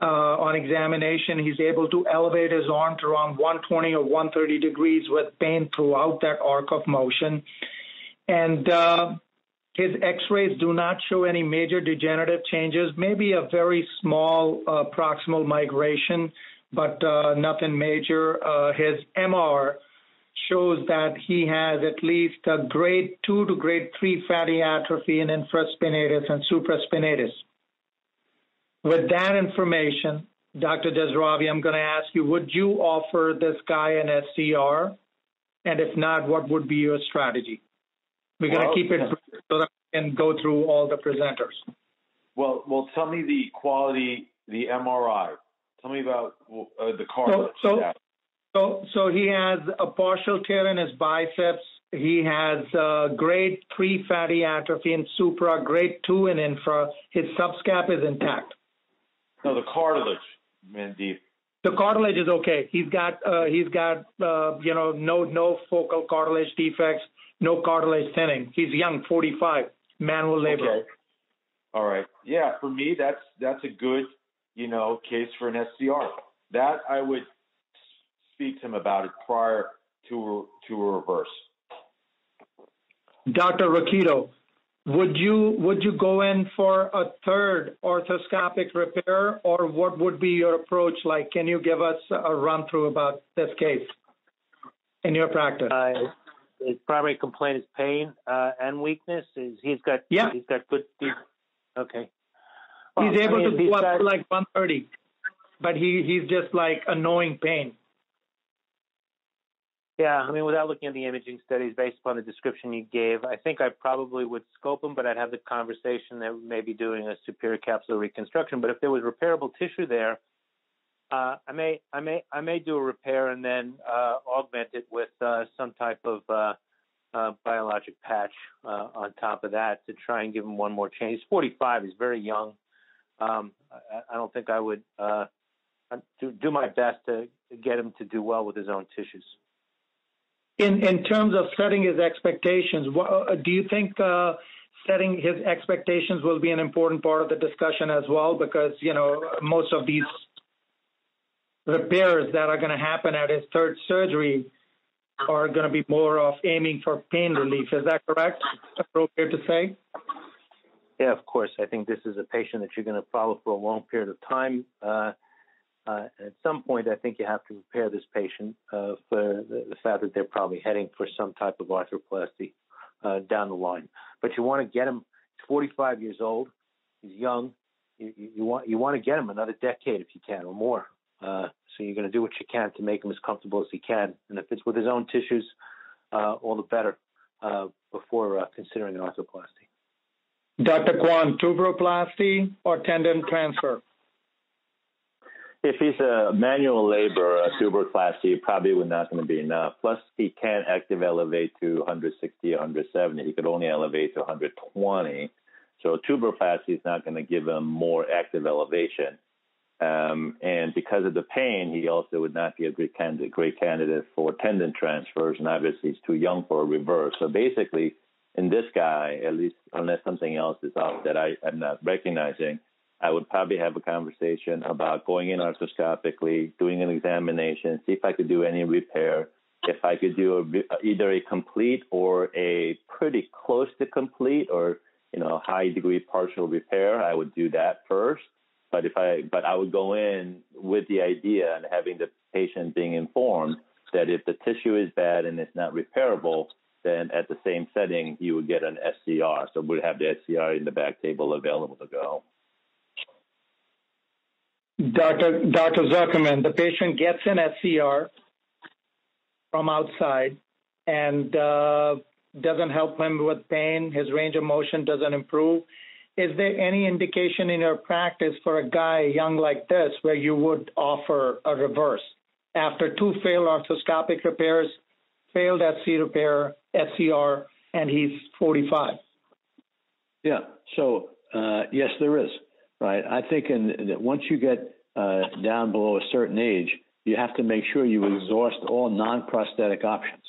Uh, on examination, he's able to elevate his arm to around 120 or 130 degrees with pain throughout that arc of motion. And uh, his x rays do not show any major degenerative changes, maybe a very small uh, proximal migration but uh, nothing major. Uh, his MR shows that he has at least a grade 2 to grade 3 fatty atrophy in infraspinatus and supraspinatus. With that information, Dr. Jazrawi, I'm going to ask you, would you offer this guy an SCR? And if not, what would be your strategy? We're going to keep it so that we can go through all the presenters.
Well, well, tell me the quality, the MRI Tell me about uh, the cartilage.
So, so, so, so he has a partial tear in his biceps. He has uh, grade three fatty atrophy in supra, grade two in infra. His subscap is intact.
No, the cartilage, Mandeep.
The cartilage is okay. He's got uh, he's got uh, you know no no focal cartilage defects, no cartilage thinning. He's young, 45, manual labor.
Okay. All right. Yeah, for me that's that's a good you know case for an SCR. That I would speak to him about it prior to to a reverse.
Dr. Rokito, would you would you go in for a third arthroscopic repair, or what would be your approach? Like, can you give us a run through about this case in your practice?
Uh, his primary complaint is pain uh, and weakness. Is he's got
yeah.
he's got good. He's, okay.
Well, he's able I mean, to go up to like 130, but he he's just like annoying pain.
Yeah, I mean, without looking at the imaging studies, based upon the description you gave, I think I probably would scope him, but I'd have the conversation that maybe doing a superior capsular reconstruction. But if there was repairable tissue there, uh, I may, I may, I may do a repair and then uh, augment it with uh, some type of uh, uh, biologic patch uh, on top of that to try and give him one more chance. He's 45; he's very young. Um, I, I, don't think I would do, do my best to get him to do well with his own tissues
in in terms of setting his expectations, what, do you think uh, setting his expectations will be an important part of the discussion as well? Because you know most of these repairs that are going to happen at his third surgery are going to be more of aiming for pain relief. Is that correct? Appropriate to say?
Yeah, of course. I think this is a patient that you're going to follow for a long period of time. Uh, uh, at some point, I think you have to prepare this patient uh, for the, the, fact that they're probably heading for some type of arthroplasty uh, down the line. But you want to get him. He's 45 years old. He's young. You, you, you want you want to get him another decade if you can or more. Uh, so you're going to do what you can to make him as comfortable as he can. And if it's with his own tissues, uh, all the better uh, before considering an arthroplasty.
Dr. Kwon, tuberoplasty or tendon transfer?
if he's a manual labor, a tuberoplasty probably would not going to be enough. Plus, he can't active elevate to 160 170. He could only elevate to 120. So tuberoplasty is not going to give him more active elevation. Um, and because of the pain, he also would not be a great candidate, great candidate for tendon transfers. And obviously, he's too young for a reverse. So basically, in this guy, at least unless something else is up that I, I'm not recognizing, I would probably have a conversation about going in arthroscopically, doing an examination, see if I could do any repair. If I could do a, either a complete or a pretty close to complete or you know high degree partial repair, I would do that first. But if I but I would go in with the idea and having the patient being informed that if the tissue is bad and it's not repairable, then at the same setting you would get an SCR. So we'd have the SCR in the back table available to go.
Dr. Dr. Zuckerman, the patient gets an SCR from outside and uh, doesn't help him with pain. His range of motion doesn't improve. Is there any indication in your practice for a guy young like this where you would offer a reverse after two failed arthroscopic repairs, failed SC repair, SCR, and he's 45?
Yeah. So uh, yes, there is right? I think in, once you get uh, down below a certain age, you have to make sure you exhaust all non-prosthetic options.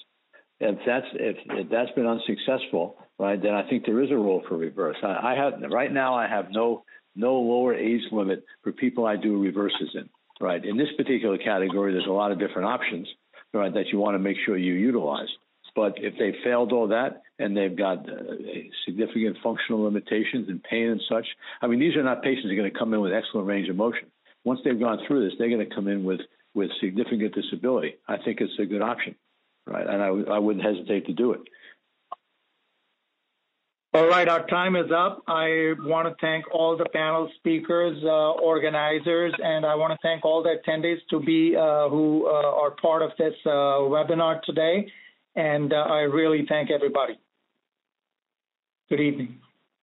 If that's if, if that's been unsuccessful, right, then I think there is a role for reverse. I, I have right now I have no no lower age limit for people I do reverses in. Right. In this particular category, there's a lot of different options, right, that you want to make sure you utilize. But if they failed all that and they've got uh, significant functional limitations and pain and such, I mean, these are not patients who are going to come in with excellent range of motion. Once they've gone through this, they're going to come in with, with significant disability. I think it's a good option, right? And I, I wouldn't hesitate to do it.
All right, our time is up. I want to thank all the panel speakers, uh, organizers, and I want to thank all the attendees to be uh, who uh, are part of this uh, webinar today. And uh, I really thank everybody. Good evening.